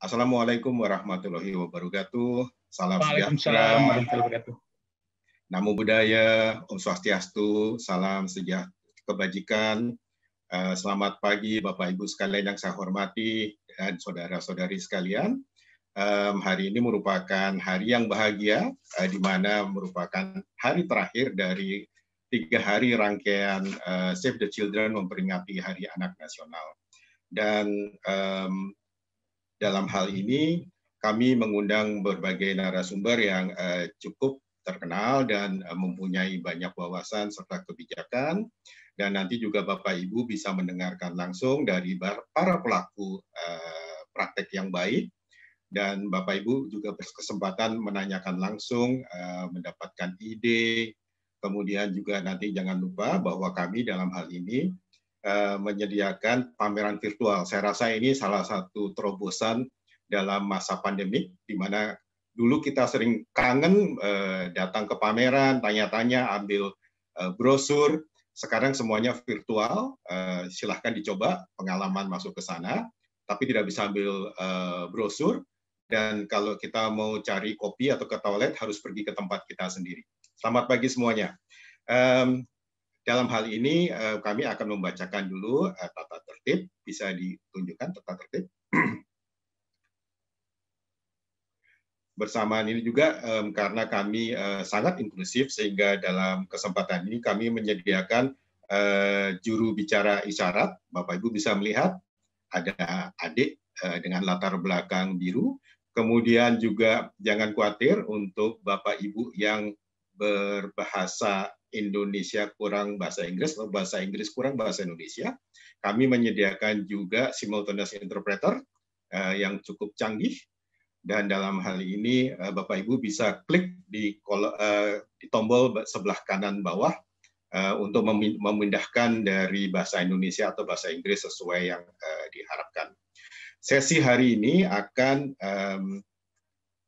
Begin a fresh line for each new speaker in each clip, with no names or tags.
Assalamualaikum warahmatullahi wabarakatuh. Salam sejahtera. Namo Buddhaya, Om Swastiastu, salam sejahtera, kebajikan. Eh, selamat pagi Bapak Ibu sekalian yang saya hormati dan saudara-saudari sekalian. Hari ini merupakan hari yang bahagia, eh, di mana merupakan hari terakhir dari tiga hari rangkaian uh, Save the Children memperingati Hari Anak Nasional. Dan um, dalam hal ini kami mengundang berbagai narasumber yang uh, cukup terkenal dan uh, mempunyai banyak wawasan serta kebijakan. Dan nanti juga Bapak Ibu bisa mendengarkan langsung dari para pelaku uh, praktek yang baik dan Bapak Ibu juga berkesempatan menanyakan langsung, mendapatkan ide, Kemudian juga nanti jangan lupa bahwa kami dalam hal ini menyediakan pameran virtual. Saya rasa ini salah satu terobosan dalam masa pandemik, di mana dulu kita sering kangen uh, datang ke pameran, tanya-tanya, ambil uh, brosur. Sekarang semuanya virtual. Silahkan dicoba pengalaman masuk ke sana, tapi tidak bisa ambil brosur. Dan kalau kita mau cari kopi atau ke toilet harus pergi ke tempat kita sendiri. Selamat pagi semuanya. Dalam hal ini uh, kami akan membacakan dulu uh, tata tertib. Bisa ditunjukkan tata tertib. Bersamaan ini juga karena kami uh, sangat inklusif sehingga dalam kesempatan ini kami menyediakan juru bicara isyarat. Bapak Ibu bisa melihat ada adik dengan latar belakang biru. Kemudian juga jangan khawatir untuk Bapak Ibu yang berbahasa Indonesia kurang bahasa Inggris atau bahasa Inggris kurang bahasa Indonesia. Kami menyediakan juga simultaneous interpreter uh, yang cukup canggih dan dalam hal ini uh, Bapak Ibu bisa klik di, uh, di tombol sebelah kanan bawah untuk memindahkan dari bahasa Indonesia atau bahasa Inggris sesuai yang diharapkan. Sesi hari ini akan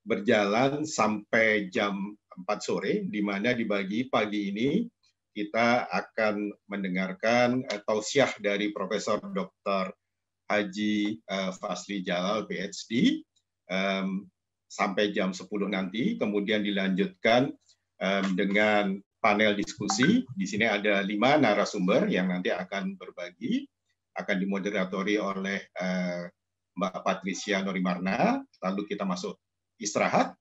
berjalan sampai jam 4 sore, di mana di pagi pagi ini kita akan mendengarkan uh, tausiah dari Profesor Dr. Haji uh, Fasli Jalal, PhD, sampai jam 10 nanti. Kemudian dilanjutkan dengan panel diskusi. Di sini ada lima narasumber yang nanti akan berbagi, akan dimoderatori oleh uh, Mbak Patricia Norimarna. Lalu kita masuk istirahat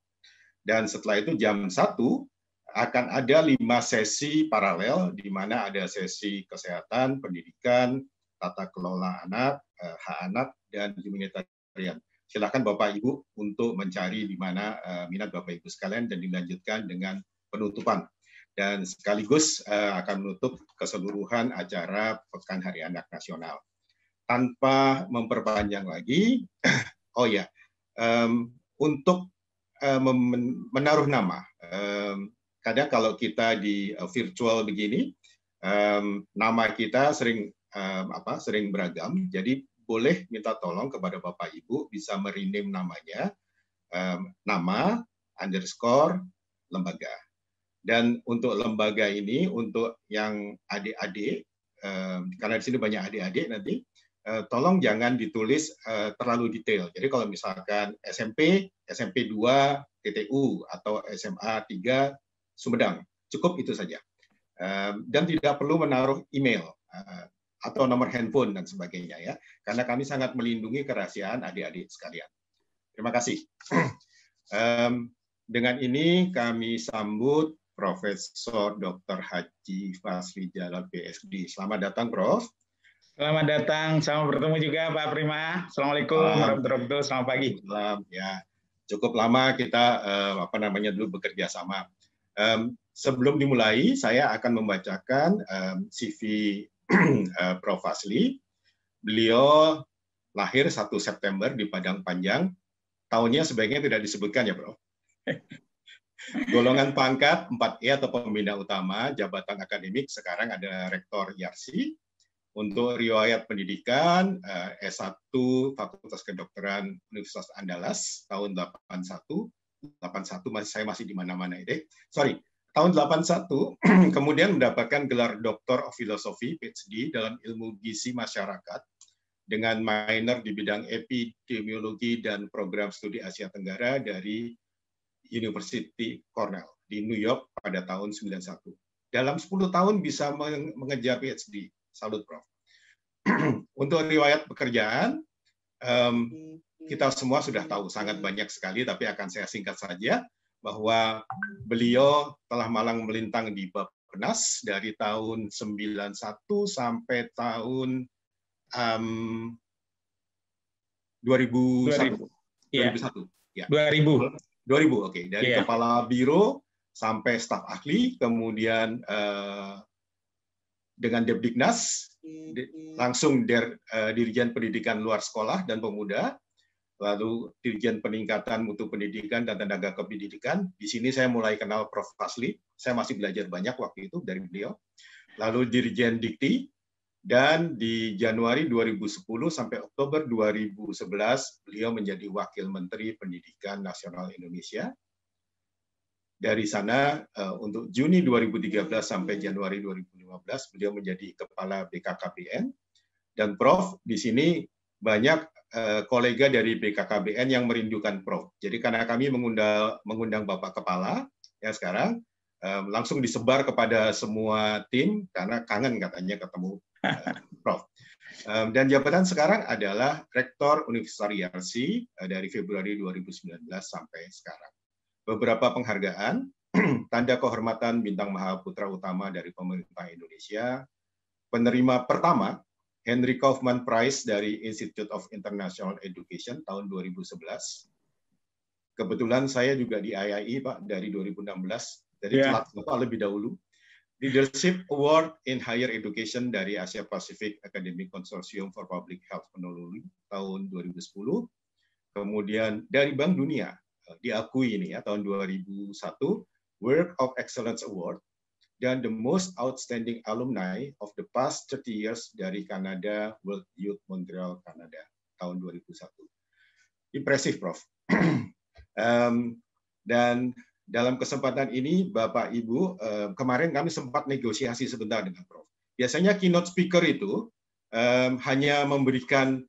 dan setelah itu jam 1 akan ada lima sesi paralel di mana ada sesi kesehatan, pendidikan, tata kelola anak, eh, hak anak, dan humanitarian. Silakan Bapak Ibu untuk mencari di mana eh, minat Bapak Ibu sekalian dan dilanjutkan dengan penutupan. Dan sekaligus eh, akan menutup keseluruhan acara Pekan Hari Anak Nasional. Tanpa memperpanjang lagi, oh ya, untuk menaruh nama. Kadang kalau kita di eh, virtual begini, nama kita sering apa sering beragam. Jadi boleh minta tolong kepada Bapak Ibu bisa merename namanya nama underscore lembaga. Dan untuk lembaga ini untuk yang adik-adik karena di sini banyak adik-adik nanti Eh, tolong jangan ditulis terlalu detail. Jadi kalau misalkan SMP, SMP 2 TTU atau SMA 3 Sumedang, cukup itu saja. Uh, dan tidak perlu menaruh email uh, atau nomor handphone dan sebagainya ya, karena kami sangat melindungi kerahasiaan adik-adik sekalian. Terima kasih. um, dengan ini kami sambut Profesor Dr. Haji Fasli Jalal PhD. Selamat datang, Prof.
Selamat datang, sama bertemu juga Pak Prima. Assalamualaikum warahmatullahi wabarakatuh. Selamat pagi.
Salam. Ya, cukup lama kita uh, apa namanya dulu bekerja sama. Um, sebelum dimulai, saya akan membacakan um, CV uh, Prof. Fasli. Beliau lahir 1 September di Padang Panjang. Tahunnya sebaiknya tidak disebutkan ya, Prof. Golongan pangkat 4E atau pembina utama, jabatan akademik, sekarang ada Rektor Yarsi, untuk riwayat pendidikan eh, S1 Fakultas Kedokteran Universitas Andalas tahun 81 81 masih saya masih di mana-mana ini. Sorry, tahun 81 kemudian mendapatkan gelar Doktor of Philosophy PhD dalam ilmu gizi masyarakat dengan minor di bidang epidemiologi dan program studi Asia Tenggara dari University Cornell di New York pada tahun 91. Dalam 10 tahun bisa mengejar PhD. Salut, Prof. Untuk riwayat pekerjaan, kita semua sudah tahu sangat banyak sekali, tapi akan saya singkat saja bahwa beliau telah malang melintang di Bappenas dari tahun 91 sampai tahun um, 2001. 2000. 2001.
Ya. 2000.
2000, oke. Okay. Dari yeah. kepala biro sampai staf ahli, kemudian uh, dengan Debdiknas, langsung der, uh, Dirjen Pendidikan Luar Sekolah dan Pemuda, lalu Dirjen Peningkatan Mutu Pendidikan dan Tenaga Kependidikan. Di sini saya mulai kenal Prof. Fasli, saya masih belajar banyak waktu itu dari beliau. Lalu Dirjen Dikti, dan di Januari 2010 sampai Oktober 2011 beliau menjadi Wakil Menteri Pendidikan Nasional Indonesia. Dari sana eh, untuk Juni 2013 sampai Januari 2015 beliau menjadi Kepala BKKBN dan Prof di sini banyak Eh, kolega dari BKKBN yang merindukan Prof. Jadi karena kami mengundang mengundang Bapak Kepala ya sekarang langsung disebar kepada semua tim karena kangen katanya ketemu eh, Prof. Dan jabatan sekarang adalah Rektor Universitas Yarsi eh, dari Februari 2019 sampai sekarang. Beberapa penghargaan, tanda kehormatan Bintang Mahaputra Utama dari pemerintah Indonesia, penerima pertama Henry Kaufman Prize dari Institute of International Education tahun 2011. Kebetulan saya juga di IIE Pak dari 2016, jadi yeah. Bapak lebih dahulu. Leadership Award in Higher Education dari Asia Pacific Academic Consortium for Public Health Honolulu tahun 2010. Kemudian dari Bank Dunia diakui ini ya tahun 2001 Work of Excellence Award dan the most outstanding alumni of the past 30 years dari Kanada World Youth Montreal Kanada tahun 2001. Impresif, Prof. um, dan dalam kesempatan ini, Bapak Ibu, um, kemarin kami sempat negosiasi sebentar dengan Prof. Biasanya keynote speaker itu um, hanya memberikan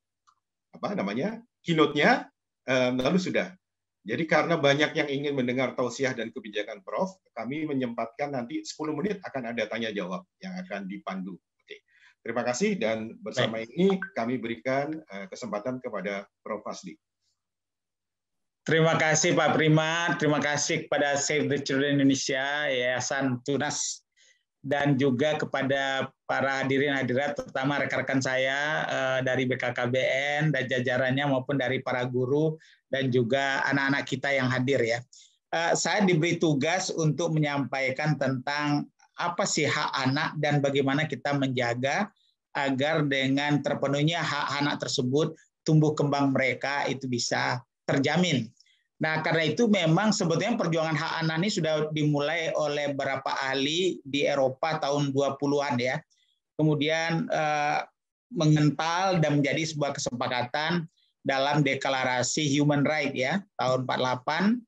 apa namanya keynote-nya, um, lalu sudah jadi karena banyak yang ingin mendengar tausiah dan kebijakan Prof, kami menyempatkan nanti 10 menit akan ada tanya jawab yang akan dipandu. Oke. Terima kasih dan bersama Baik. ini kami berikan eh, kesempatan kepada Prof Fasli.
Terima kasih Pak Prima, terima kasih kepada Save the Children Indonesia, Yayasan Tunas, dan juga kepada para hadirin hadirat, terutama rekan-rekan saya eh, dari BKKBN dan jajarannya maupun dari para guru dan juga anak-anak kita yang hadir ya. Uh, saya diberi tugas untuk menyampaikan tentang apa sih hak anak dan bagaimana kita menjaga agar dengan terpenuhnya hak anak tersebut tumbuh kembang mereka itu bisa terjamin. Nah, karena itu memang sebetulnya perjuangan hak anak ini sudah dimulai oleh beberapa ahli di Eropa tahun 20-an ya. Kemudian eh, mengental dan menjadi sebuah kesepakatan dalam deklarasi human right ya tahun 48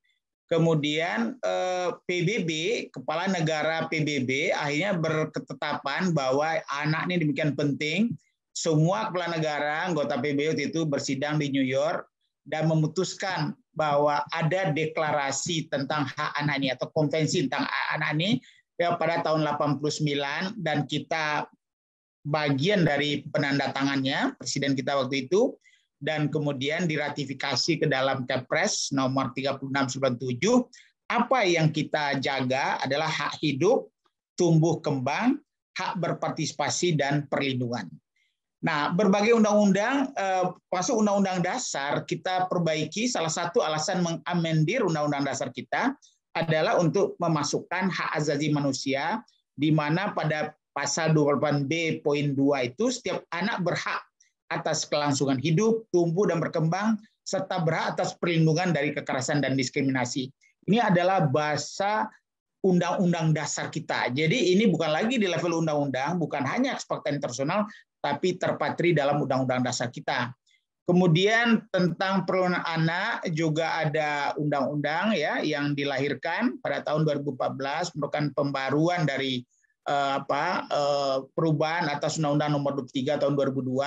kemudian eh, PBB kepala negara PBB akhirnya berketetapan bahwa anak ini demikian penting. Semua kepala negara anggota PBB itu bersidang di New York dan memutuskan bahwa ada deklarasi tentang hak anak ini atau konvensi tentang hak anak ini ya, pada tahun 89 dan kita bagian dari penanda tangannya presiden kita waktu itu dan kemudian diratifikasi ke dalam Kepres nomor 3697 apa yang kita jaga adalah hak hidup, tumbuh kembang, hak berpartisipasi dan perlindungan. Nah, berbagai undang-undang eh, masuk undang-undang dasar kita perbaiki salah satu alasan mengamendir undang-undang dasar kita adalah untuk memasukkan hak azazi manusia di mana pada pasal 28B poin 2 itu setiap anak berhak atas kelangsungan hidup, tumbuh dan berkembang, serta berhak atas perlindungan dari kekerasan dan diskriminasi. Ini adalah bahasa undang-undang dasar kita. Jadi ini bukan lagi di level undang-undang, bukan hanya kesepakatan internasional, tapi terpatri dalam undang-undang dasar kita. Kemudian tentang perlindungan anak juga ada undang-undang ya yang dilahirkan pada tahun 2014 merupakan pembaruan dari uh, apa uh, perubahan atas Undang-Undang Nomor 23 tahun 2002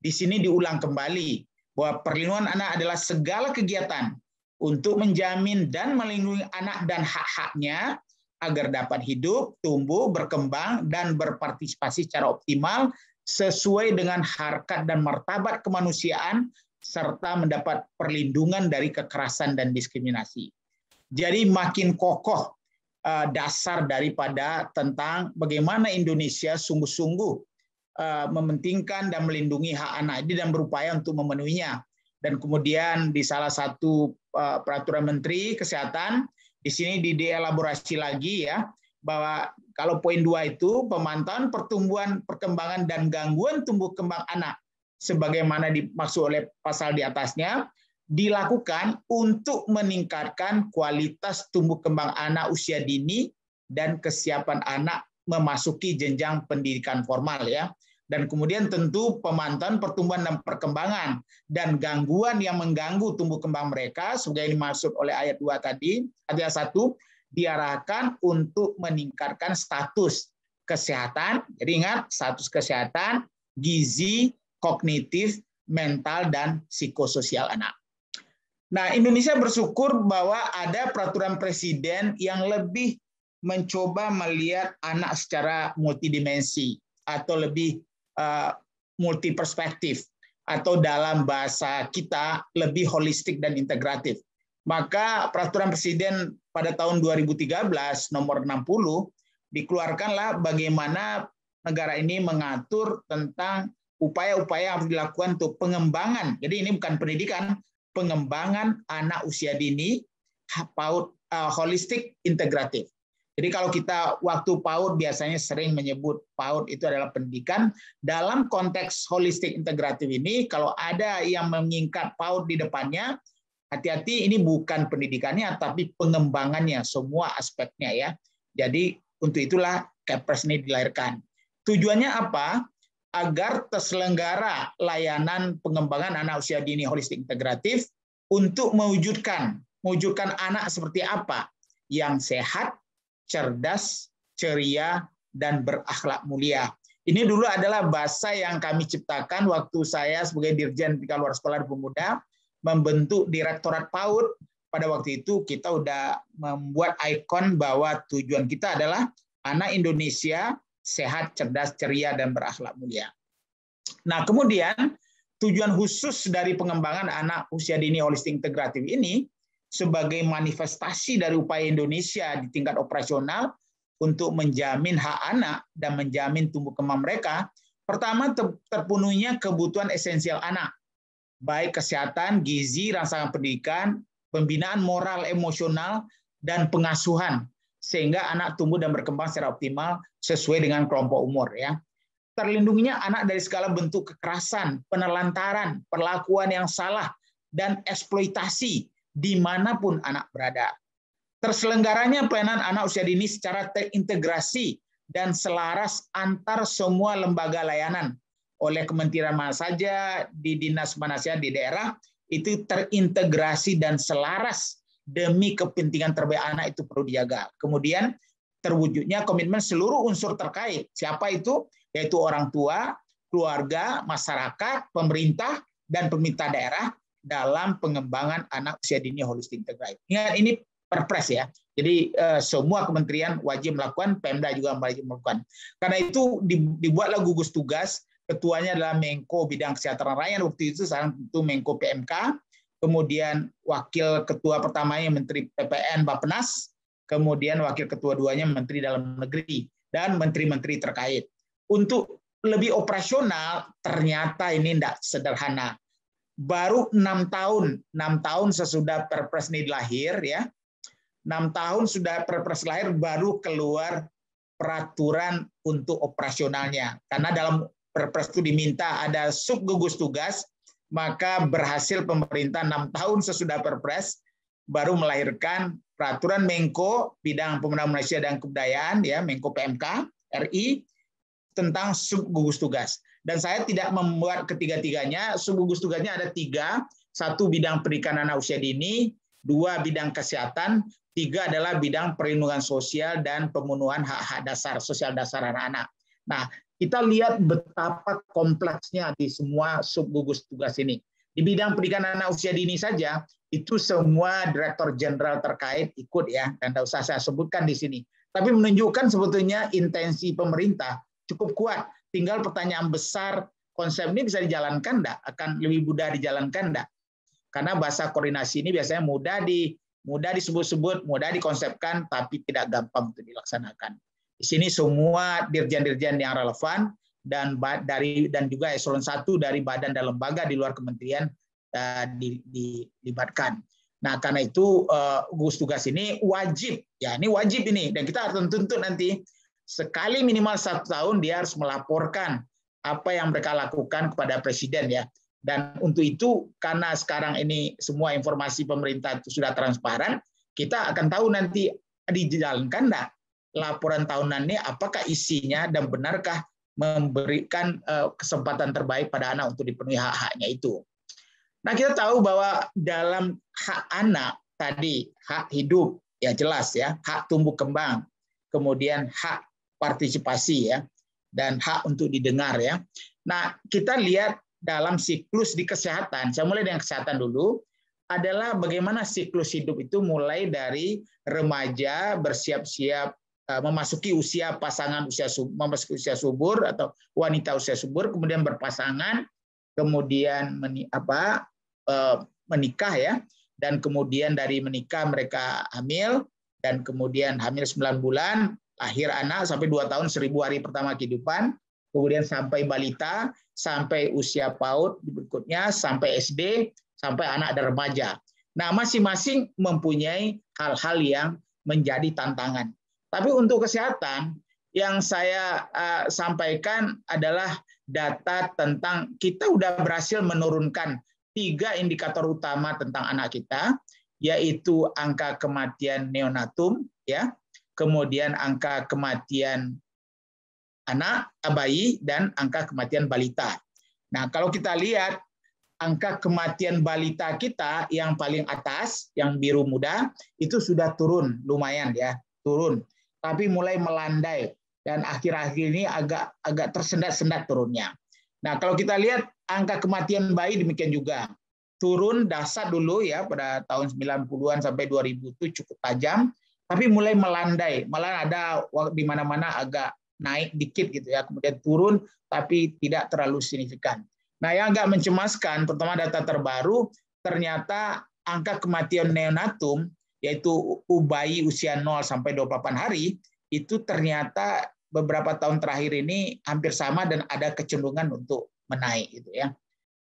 di sini diulang kembali bahwa perlindungan anak adalah segala kegiatan untuk menjamin dan melindungi anak dan hak-haknya agar dapat hidup, tumbuh, berkembang, dan berpartisipasi secara optimal sesuai dengan harkat dan martabat kemanusiaan serta mendapat perlindungan dari kekerasan dan diskriminasi. Jadi makin kokoh eh, dasar daripada tentang bagaimana Indonesia sungguh-sungguh mementingkan dan melindungi hak anak ini dan berupaya untuk memenuhinya. Dan kemudian di salah satu eh, peraturan Menteri Kesehatan di sini dielaborasi lagi ya bahwa kalau poin dua itu pemantauan pertumbuhan, perkembangan dan gangguan tumbuh kembang anak sebagaimana dimaksud oleh pasal di atasnya dilakukan untuk meningkatkan kualitas tumbuh kembang anak usia dini dan kesiapan anak memasuki jenjang pendidikan formal ya. Dan kemudian tentu pemantauan pertumbuhan dan perkembangan dan gangguan yang mengganggu tumbuh kembang mereka sebagai yang dimaksud oleh ayat 2 tadi ayat satu diarahkan untuk meningkatkan status kesehatan. Jadi ingat status kesehatan gizi kognitif mental dan psikososial anak. Nah, Indonesia bersyukur bahwa ada peraturan presiden yang lebih mencoba melihat anak secara multidimensi atau lebih Uh, multi perspektif atau dalam bahasa kita lebih holistik dan integratif. Maka peraturan presiden pada tahun 2013 nomor 60 dikeluarkanlah bagaimana negara ini mengatur tentang upaya-upaya yang dilakukan untuk pengembangan. Jadi ini bukan pendidikan, pengembangan anak usia dini PAUD uh, holistik integratif. Jadi kalau kita waktu PAUD biasanya sering menyebut PAUD itu adalah pendidikan. Dalam konteks holistik integratif ini, kalau ada yang menyingkat PAUD di depannya, hati-hati ini bukan pendidikannya, tapi pengembangannya, semua aspeknya ya. Jadi untuk itulah Kepres ini dilahirkan. Tujuannya apa? Agar terselenggara layanan pengembangan anak usia dini holistik integratif untuk mewujudkan mewujudkan anak seperti apa yang sehat, cerdas, ceria, dan berakhlak mulia. Ini dulu adalah bahasa yang kami ciptakan waktu saya sebagai Dirjen Pendidikan Luar Sekolah Pemuda membentuk Direktorat PAUD. Pada waktu itu kita sudah membuat ikon bahwa tujuan kita adalah anak Indonesia sehat, cerdas, ceria, dan berakhlak mulia. Nah, kemudian tujuan khusus dari pengembangan anak usia dini holistik integratif ini sebagai manifestasi dari upaya Indonesia di tingkat operasional untuk menjamin hak anak dan menjamin tumbuh kembang mereka, pertama terpenuhnya kebutuhan esensial anak, baik kesehatan, gizi, rangsangan pendidikan, pembinaan moral, emosional, dan pengasuhan, sehingga anak tumbuh dan berkembang secara optimal sesuai dengan kelompok umur. ya. Terlindunginya anak dari segala bentuk kekerasan, penelantaran, perlakuan yang salah, dan eksploitasi di mana pun anak berada. Terselenggaranya pelayanan anak usia dini secara terintegrasi dan selaras antar semua lembaga layanan oleh kementerian mana saja di dinas mana saja di daerah itu terintegrasi dan selaras demi kepentingan terbaik anak itu perlu dijaga. Kemudian terwujudnya komitmen seluruh unsur terkait. Siapa itu? Yaitu orang tua, keluarga, masyarakat, pemerintah, dan pemerintah daerah dalam pengembangan anak usia dini holistik integratif. Ingat ini perpres ya. Jadi eh, semua kementerian wajib melakukan, Pemda juga wajib melakukan. Karena itu dibuatlah gugus tugas, ketuanya adalah Menko Bidang Kesehatan Rakyat waktu itu sekarang itu Menko PMK, kemudian wakil ketua pertamanya Menteri PPN Bappenas, kemudian wakil ketua duanya Menteri Dalam Negeri dan menteri-menteri terkait. Untuk lebih operasional ternyata ini tidak sederhana baru enam tahun, enam tahun sesudah Perpres ini lahir ya, enam tahun sudah Perpres lahir baru keluar peraturan untuk operasionalnya. Karena dalam Perpres itu diminta ada sub gugus tugas, maka berhasil pemerintah enam tahun sesudah Perpres baru melahirkan peraturan Menko bidang Pembangunan Malaysia dan Kebudayaan ya Menko PMK RI tentang sub gugus tugas. Dan saya tidak membuat ketiga-tiganya, gugus tugasnya ada tiga, satu bidang pendidikan anak usia dini, dua bidang kesehatan, tiga adalah bidang perlindungan sosial dan pemenuhan hak-hak dasar, sosial dasar anak-anak. Nah, kita lihat betapa kompleksnya di semua sub gugus tugas ini. Di bidang pendidikan anak usia dini saja, itu semua direktur jenderal terkait ikut ya, dan tidak usah saya sebutkan di sini. Tapi menunjukkan sebetulnya intensi pemerintah cukup kuat. Tinggal pertanyaan besar, konsep ini bisa dijalankan enggak? Akan lebih mudah dijalankan enggak? Karena bahasa koordinasi ini biasanya mudah di mudah disebut-sebut, mudah dikonsepkan, tapi tidak gampang untuk dilaksanakan. Di sini semua dirjen-dirjen yang relevan dan dari dan juga eselon 1 dari badan dan lembaga di luar kementerian uh, dilibatkan. Nah, karena itu uh, gugus tugas ini wajib, ya ini wajib ini, dan kita harus tuntut nanti sekali minimal satu tahun dia harus melaporkan apa yang mereka lakukan kepada presiden ya. Dan untuk itu karena sekarang ini semua informasi pemerintah itu sudah transparan, kita akan tahu nanti dijalankan enggak laporan tahunan ini apakah isinya dan benarkah memberikan eh, kesempatan terbaik pada anak untuk dipenuhi hak-haknya itu. Nah, kita tahu bahwa dalam hak anak tadi, hak hidup, ya jelas ya, hak tumbuh kembang, kemudian hak partisipasi ya, dan hak untuk didengar ya. Nah, kita lihat dalam siklus di kesehatan, saya mulai dengan kesehatan dulu, adalah bagaimana siklus hidup itu mulai dari remaja bersiap-siap Eh, memasuki usia pasangan usia memasuki usia subur atau wanita usia subur kemudian berpasangan kemudian meni, apa eh, menikah ya dan kemudian dari menikah mereka hamil dan kemudian hamil 9 bulan lahir anak sampai 2 tahun 1000 hari pertama kehidupan kemudian sampai balita sampai usia PAUD berikutnya sampai SD sampai anak dan remaja. Nah, masing-masing mempunyai hal-hal yang menjadi tantangan. Tapi untuk kesehatan yang saya uh, sampaikan adalah data tentang kita sudah berhasil menurunkan tiga indikator utama tentang anak kita, yaitu angka kematian neonatum, ya, kemudian angka kematian anak bayi dan angka kematian balita. Nah, kalau kita lihat angka kematian balita kita yang paling atas, yang biru muda, itu sudah turun lumayan ya, turun tapi mulai melandai dan akhir-akhir ini agak agak tersendat-sendat turunnya. Nah, kalau kita lihat angka kematian bayi demikian juga. Turun dasar dulu ya pada tahun 90-an sampai 2000 itu cukup tajam, tapi mulai melandai. Malah ada di mana-mana agak naik dikit gitu ya, kemudian turun tapi tidak terlalu signifikan. Nah, yang agak mencemaskan, pertama data terbaru, ternyata angka kematian neonatum yaitu bayi usia 0 sampai 28 hari, itu ternyata beberapa tahun terakhir ini hampir sama dan ada kecenderungan untuk menaik gitu ya.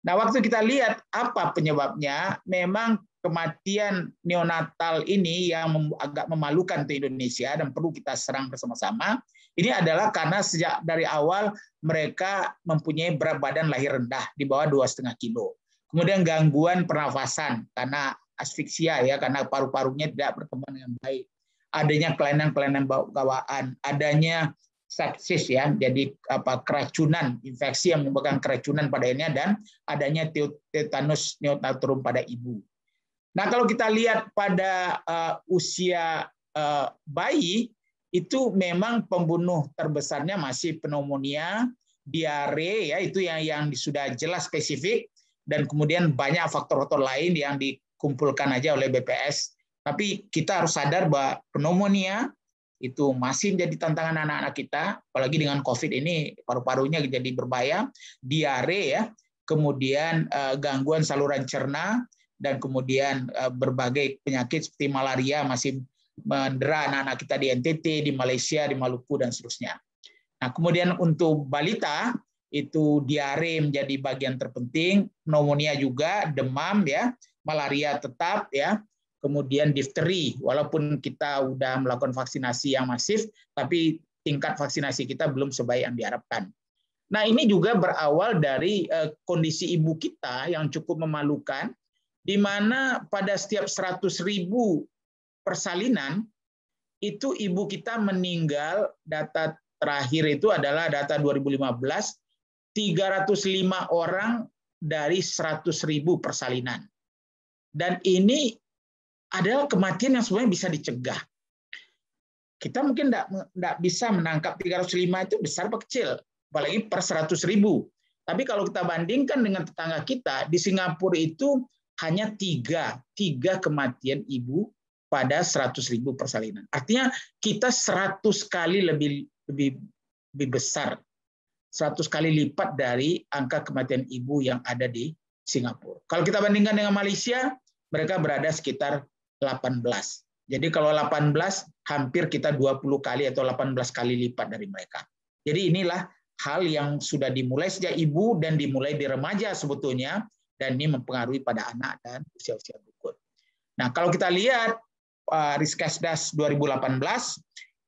Nah, waktu kita lihat apa penyebabnya, memang kematian neonatal ini yang agak memalukan untuk Indonesia dan perlu kita serang bersama-sama. Ini adalah karena sejak dari awal mereka mempunyai berat badan lahir rendah di bawah dua setengah kilo. Kemudian gangguan pernafasan karena asfiksia ya karena paru-parunya tidak berkembang dengan baik. Adanya kelainan-kelainan bawaan, adanya sepsis ya, jadi apa keracunan, infeksi yang menyebabkan keracunan pada ini dan adanya tetanus neonatal pada ibu. Nah, kalau kita lihat pada uh, usia uh, bayi itu memang pembunuh terbesarnya masih pneumonia, diare ya itu yang yang sudah jelas spesifik. Dan kemudian banyak faktor-faktor lain yang di kumpulkan aja oleh BPS. Tapi kita harus sadar bahwa pneumonia itu masih menjadi tantangan anak-anak kita, apalagi dengan COVID ini paru-parunya jadi berbahaya, diare ya, kemudian eh, gangguan saluran cerna, dan kemudian eh, berbagai penyakit seperti malaria masih mendera anak-anak kita di NTT, di Malaysia, di Maluku, dan seterusnya. Nah, kemudian untuk balita, itu diare menjadi bagian terpenting, pneumonia juga, demam ya, malaria tetap ya, kemudian difteri walaupun kita sudah melakukan vaksinasi yang masif tapi tingkat vaksinasi kita belum sebaik yang diharapkan. Nah, ini juga berawal dari eh, kondisi ibu kita yang cukup memalukan di mana pada setiap 100 ribu persalinan itu ibu kita meninggal data terakhir itu adalah data 2015 305 orang dari 100 ribu persalinan. Dan ini adalah kematian yang sebenarnya bisa dicegah. Kita mungkin tidak bisa menangkap 305 itu besar atau kecil. apalagi per 100 ribu. Tapi kalau kita bandingkan dengan tetangga kita, di Singapura itu hanya tiga, tiga kematian ibu pada 100 ribu persalinan. Artinya kita 100 kali lebih lebih lebih besar, 100 kali lipat dari angka kematian ibu yang ada di Singapura. Kalau kita bandingkan dengan Malaysia, mereka berada sekitar 18. Jadi kalau 18 hampir kita 20 kali atau 18 kali lipat dari mereka. Jadi inilah hal yang sudah dimulai sejak ibu dan dimulai di remaja sebetulnya dan ini mempengaruhi pada anak dan usia-usia berikut. Nah, kalau kita lihat uh, Riskesdas 2018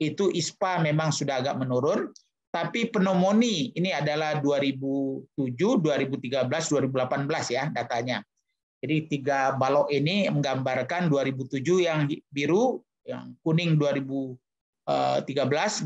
itu ISPA memang sudah agak menurun, tapi pneumonia ini adalah 2007, 2013, 2018 ya datanya. Jadi tiga balok ini menggambarkan 2007 yang biru, yang kuning 2013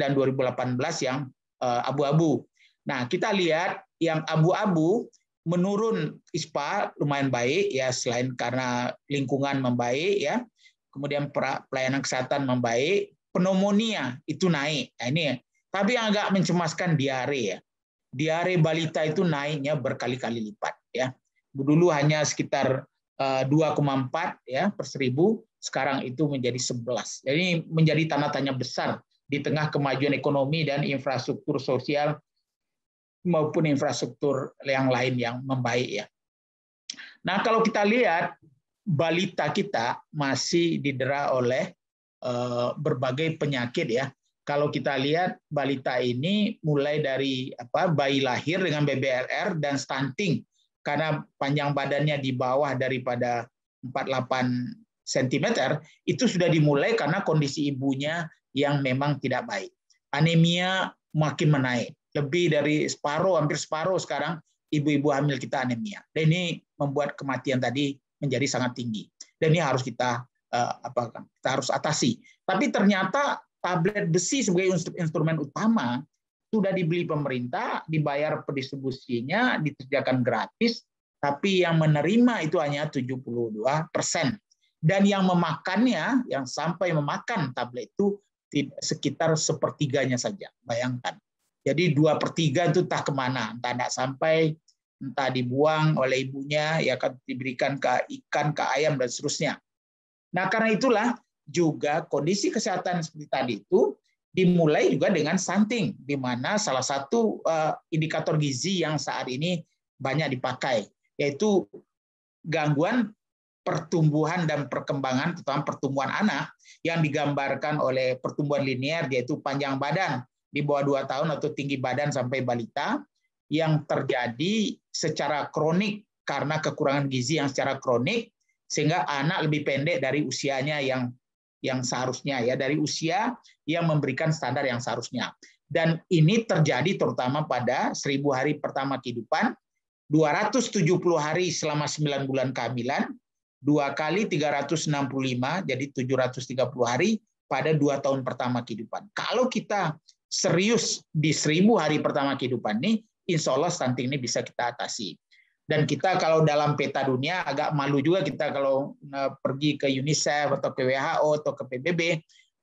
dan 2018 yang uh, abu-abu. Nah, kita lihat yang abu-abu menurun ISPA lumayan baik ya selain karena lingkungan membaik ya. Kemudian pelayanan kesehatan membaik, pneumonia itu naik. Nah, ini tapi yang agak mencemaskan diare ya. Diare balita itu naiknya berkali-kali lipat ya. Dulu hanya sekitar 2,4 eh, ya per seribu, sekarang itu menjadi 11. Jadi menjadi tanda tanya besar di tengah kemajuan ekonomi dan infrastruktur sosial maupun infrastruktur yang lain yang membaik ya. Nah, kalau kita lihat balita kita masih didera oleh eh, berbagai penyakit ya. Kalau kita lihat balita ini mulai dari apa bayi lahir dengan BBRR dan stunting karena panjang badannya di bawah daripada 48 cm itu sudah dimulai karena kondisi ibunya yang memang tidak baik. Anemia makin menaik lebih dari separuh, hampir separuh sekarang ibu-ibu hamil kita anemia. Dan ini membuat kematian tadi menjadi sangat tinggi. Dan ini harus kita uh, apa kita harus atasi. Tapi ternyata tablet besi sebagai instrumen utama sudah dibeli pemerintah, dibayar pendistribusinya, disediakan gratis, tapi yang menerima itu hanya 72 persen. Dan yang memakannya, yang sampai memakan tablet itu sekitar sepertiganya saja. Bayangkan. Jadi dua per tiga itu entah ke mana, entah tidak sampai, entah dibuang oleh ibunya, ya akan diberikan ke ikan, ke ayam, dan seterusnya. Nah karena itulah juga kondisi kesehatan seperti tadi itu dimulai juga dengan stunting, di mana salah satu eh, indikator gizi yang saat ini banyak dipakai, yaitu gangguan pertumbuhan dan perkembangan, terutama pertumbuhan anak, yang digambarkan oleh pertumbuhan linear, yaitu panjang badan, di bawah dua tahun atau tinggi badan sampai balita yang terjadi secara kronik karena kekurangan gizi yang secara kronik sehingga anak lebih pendek dari usianya yang yang seharusnya ya dari usia yang memberikan standar yang seharusnya. Dan ini terjadi terutama pada 1000 hari pertama kehidupan 270 hari selama 9 bulan kehamilan dua kali 365 jadi 730 hari pada dua tahun pertama kehidupan. Kalau kita serius di seribu hari pertama kehidupan ini, insya Allah stunting ini bisa kita atasi. Dan kita kalau dalam peta dunia agak malu juga kita kalau eh, pergi ke UNICEF atau ke WHO atau ke PBB,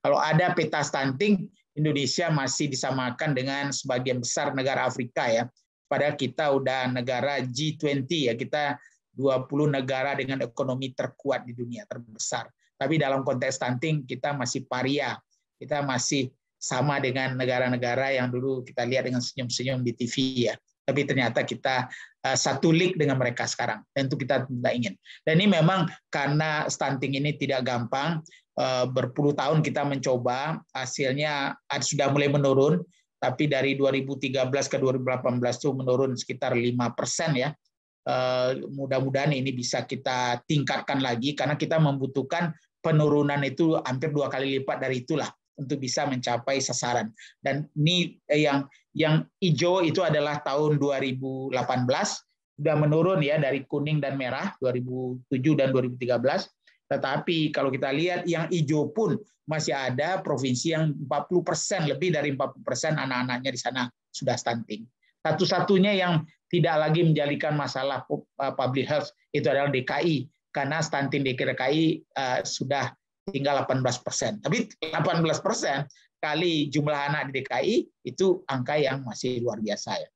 kalau ada peta stunting, Indonesia masih disamakan dengan sebagian besar negara Afrika ya. Padahal kita udah negara G20 ya, kita 20 negara dengan ekonomi terkuat di dunia, terbesar. Tapi dalam konteks stunting kita masih paria, kita masih sama dengan negara-negara yang dulu kita lihat dengan senyum-senyum di TV ya. Tapi ternyata kita uh, satu league dengan mereka sekarang. Dan itu kita tidak ingin. Dan ini memang karena stunting ini tidak gampang, uh, berpuluh tahun kita mencoba, hasilnya sudah mulai menurun, tapi dari 2013 ke 2018 itu menurun sekitar 5 persen ya. Uh, mudah-mudahan ini bisa kita tingkatkan lagi karena kita membutuhkan penurunan itu hampir dua kali lipat dari itulah untuk bisa mencapai sasaran. Dan ini eh, yang yang hijau itu adalah tahun 2018 sudah menurun ya dari kuning dan merah 2007 dan 2013. Tetapi kalau kita lihat yang hijau pun masih ada provinsi yang 40% lebih dari 40% anak-anaknya di sana sudah stunting. Satu-satunya yang tidak lagi menjadikan masalah eh, public health itu adalah DKI karena stunting di DKI uh, sudah tinggal 18 persen. Tapi 18 persen kali jumlah anak di DKI itu angka yang masih luar biasa ya.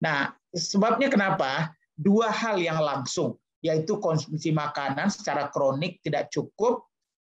Nah, sebabnya kenapa? Dua hal yang langsung, yaitu konsumsi makanan secara kronik tidak cukup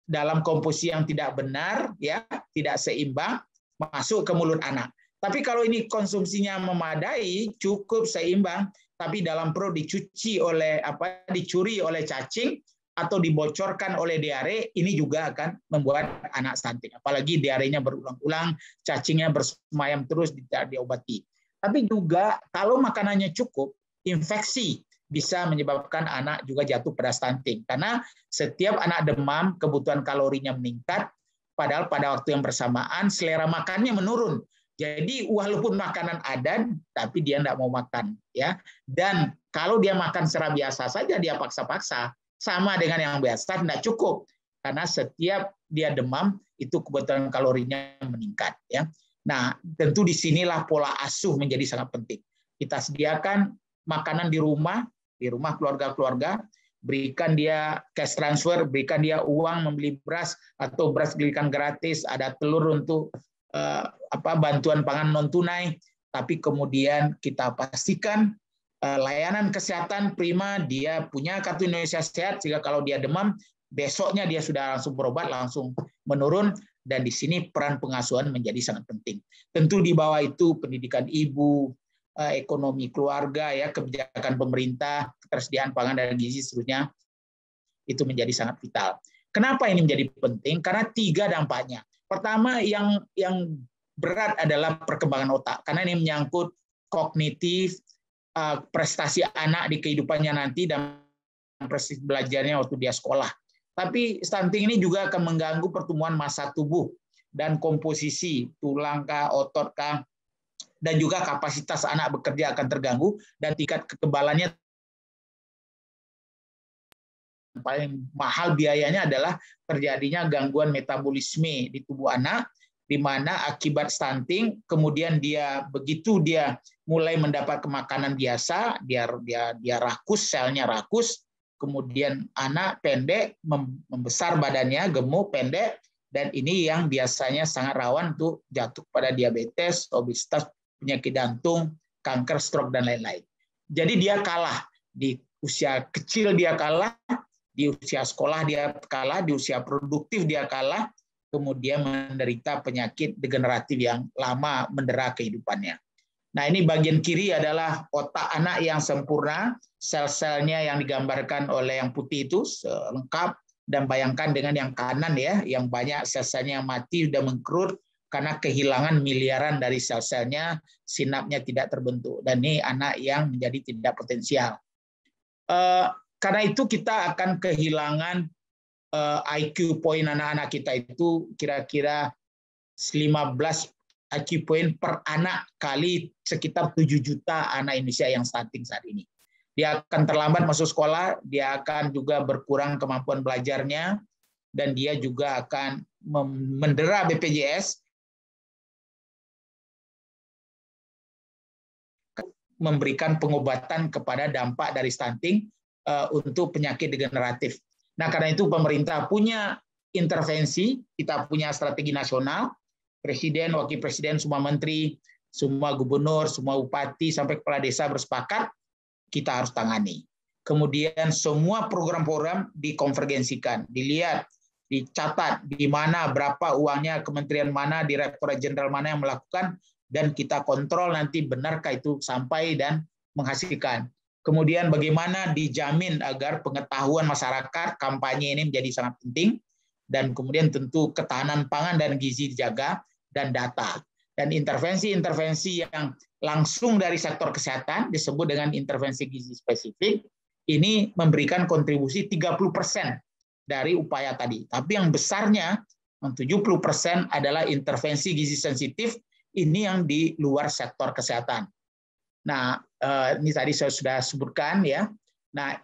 dalam komposisi yang tidak benar, ya, tidak seimbang, masuk ke mulut anak. Tapi kalau ini konsumsinya memadai, cukup seimbang, tapi dalam perut dicuci oleh apa, dicuri oleh cacing atau dibocorkan oleh diare, ini juga akan membuat anak stunting. Apalagi diarenya berulang-ulang, cacingnya bersemayam terus tidak diobati. Tapi juga kalau makanannya cukup, infeksi bisa menyebabkan anak juga jatuh pada stunting. Karena setiap anak demam, kebutuhan kalorinya meningkat, padahal pada waktu yang bersamaan selera makannya menurun. Jadi walaupun makanan ada, tapi dia tidak mau makan, ya. Dan kalau dia makan secara biasa saja, dia paksa-paksa, sama dengan yang biasa tidak cukup, karena setiap dia demam itu kebutuhan kalorinya meningkat, ya. Nah, tentu di sinilah pola asuh menjadi sangat penting. Kita sediakan makanan di rumah, di rumah keluarga-keluarga, berikan dia cash transfer, berikan dia uang membeli beras atau beras belikan gratis, ada telur untuk uh, apa bantuan pangan non tunai, tapi kemudian kita pastikan layanan kesehatan prima, dia punya kartu Indonesia Sehat sehingga kalau dia demam besoknya dia sudah langsung berobat langsung menurun dan di sini peran pengasuhan menjadi sangat penting. Tentu di bawah itu pendidikan ibu, eh, ekonomi keluarga, ya kebijakan pemerintah, ketersediaan pangan dan gizi seterusnya itu menjadi sangat vital. Kenapa ini menjadi penting? Karena tiga dampaknya. Pertama yang yang berat adalah perkembangan otak karena ini menyangkut kognitif, eh, prestasi anak di kehidupannya nanti dan prestasi belajarnya waktu dia sekolah. Tapi stunting ini juga akan mengganggu pertumbuhan massa tubuh dan komposisi tulang kah, otot kah, dan juga kapasitas anak bekerja akan terganggu dan tingkat kekebalannya paling mahal biayanya adalah terjadinya gangguan metabolisme di tubuh anak di mana akibat stunting kemudian dia begitu dia mulai mendapat kemakanan biasa dia dia dia rakus selnya rakus kemudian anak pendek, membesar badannya, gemuk, pendek, dan ini yang biasanya sangat rawan untuk jatuh pada diabetes, obesitas, penyakit jantung, kanker, stroke, dan lain-lain. Jadi dia kalah. Di usia kecil dia kalah, di usia sekolah dia kalah, di usia produktif dia kalah, kemudian menderita penyakit degeneratif yang lama mendera kehidupannya. Nah, ini bagian kiri adalah otak anak yang sempurna, sel-selnya yang digambarkan oleh yang putih itu lengkap dan bayangkan dengan yang kanan ya, yang banyak sel-selnya mati sudah mengkerut karena kehilangan miliaran dari sel-selnya, sinapnya tidak terbentuk dan ini anak yang menjadi tidak potensial. Eh, karena itu kita akan kehilangan eh, IQ poin anak-anak kita itu kira-kira 15 IQ point per anak kali sekitar 7 juta anak Indonesia yang stunting saat ini. Dia akan terlambat masuk sekolah, dia akan juga berkurang kemampuan belajarnya, dan dia juga akan mendera BPJS memberikan pengobatan kepada dampak dari stunting eh, untuk penyakit degeneratif. Nah, karena itu pemerintah punya intervensi, kita punya strategi nasional, presiden, wakil presiden, semua menteri, semua gubernur, semua bupati, sampai kepala desa bersepakat, kita harus tangani. Kemudian semua program-program dikonvergensikan, dilihat, dicatat di mana berapa uangnya, kementerian mana, direktur jenderal mana yang melakukan, dan kita kontrol nanti benarkah itu sampai dan menghasilkan. Kemudian bagaimana dijamin agar pengetahuan masyarakat kampanye ini menjadi sangat penting dan kemudian tentu ketahanan pangan dan gizi dijaga dan data. Dan intervensi-intervensi yang langsung dari sektor kesehatan disebut dengan intervensi gizi spesifik, ini memberikan kontribusi 30% dari upaya tadi. Tapi yang besarnya, 70% adalah intervensi gizi sensitif, ini yang di luar sektor kesehatan. Nah, eh, ini tadi saya sudah sebutkan ya. Nah,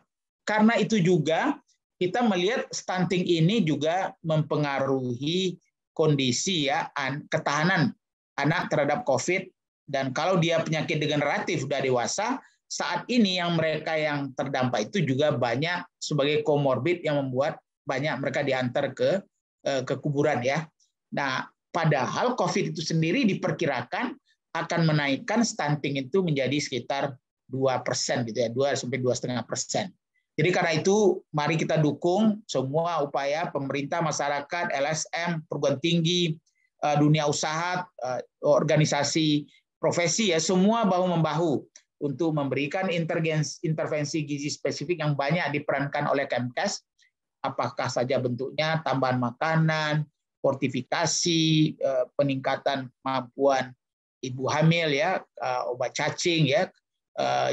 karena itu juga kita melihat stunting ini juga mempengaruhi kondisi ya ketahanan anak terhadap COVID dan kalau dia penyakit degeneratif sudah dewasa saat ini yang mereka yang terdampak itu juga banyak sebagai komorbid yang membuat banyak mereka diantar ke eh, ke kuburan ya. Nah, Padahal COVID itu sendiri diperkirakan akan menaikkan stunting itu menjadi sekitar 2 persen gitu ya, 2 sampai dua setengah persen. Jadi karena itu mari kita dukung semua upaya pemerintah, masyarakat, LSM, perguruan tinggi, eh, dunia usaha, eh, organisasi profesi ya semua bahu membahu untuk memberikan intervensi gizi spesifik yang banyak diperankan oleh Kemkes, apakah saja bentuknya tambahan makanan, fortifikasi, eh, peningkatan kemampuan ibu hamil ya, obat cacing ya,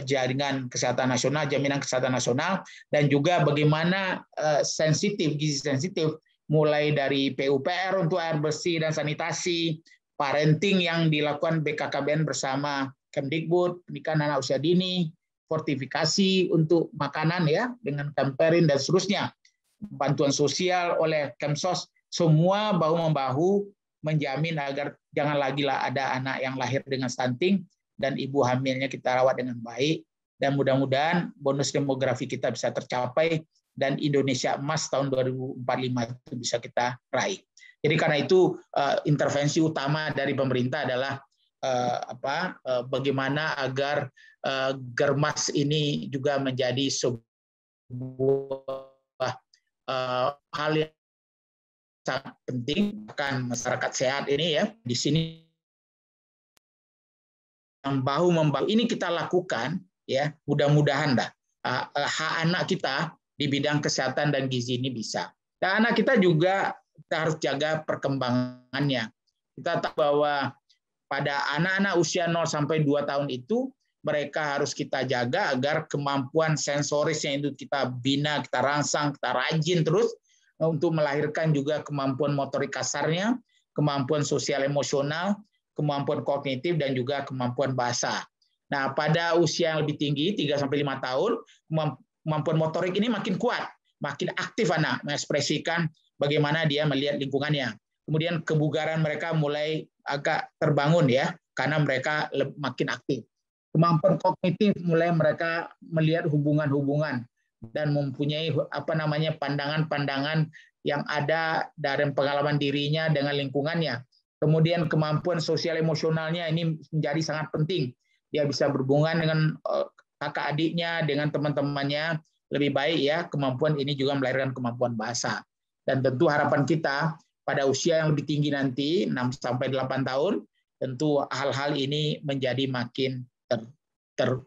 jaringan kesehatan nasional, jaminan kesehatan nasional, dan juga bagaimana eh, sensitif, gizi sensitif, mulai dari PUPR untuk air bersih dan sanitasi, parenting yang dilakukan BKKBN bersama Kemdikbud, pendidikan anak usia dini, fortifikasi untuk makanan ya dengan Kemperin dan seterusnya, bantuan sosial oleh Kemsos, semua bahu membahu menjamin agar jangan lagi ada anak yang lahir dengan stunting dan ibu hamilnya kita rawat dengan baik. Dan mudah-mudahan bonus demografi kita bisa tercapai dan Indonesia emas tahun 2045 itu bisa kita raih. Jadi karena itu eh, intervensi utama dari pemerintah adalah eh, apa eh, bagaimana agar germas ini juga menjadi sebuah hal yang sangat penting. Akan masyarakat sehat ini ya di sini yang bahu membahu ini kita lakukan ya mudah-mudahan dah ah, ah, hak anak kita di bidang kesehatan dan gizi ini bisa. Dan anak kita juga kita harus jaga perkembangannya. Kita tahu bahwa pada anak-anak usia 0 sampai 2 tahun itu mereka harus kita jaga agar kemampuan sensorisnya itu kita bina, kita rangsang, kita rajin terus untuk melahirkan juga kemampuan motorik kasarnya, kemampuan sosial emosional, kemampuan kognitif dan juga kemampuan bahasa. Nah, pada usia yang lebih tinggi 3 sampai 5 tahun, kemampuan motorik ini makin kuat, makin aktif anak mengekspresikan bagaimana dia melihat lingkungannya. Kemudian kebugaran mereka mulai agak terbangun ya, karena mereka makin aktif. Kemampuan kognitif mulai mereka melihat hubungan-hubungan dan mempunyai apa namanya pandangan-pandangan yang ada dari pengalaman dirinya dengan lingkungannya Kemudian kemampuan sosial emosionalnya ini menjadi sangat penting. Dia bisa berhubungan dengan eh, kakak adiknya, dengan teman-temannya lebih baik ya. Kemampuan ini juga melahirkan kemampuan bahasa. Dan tentu harapan kita pada usia yang lebih tinggi nanti 6 sampai 8 tahun tentu hal-hal ini menjadi makin ter, ter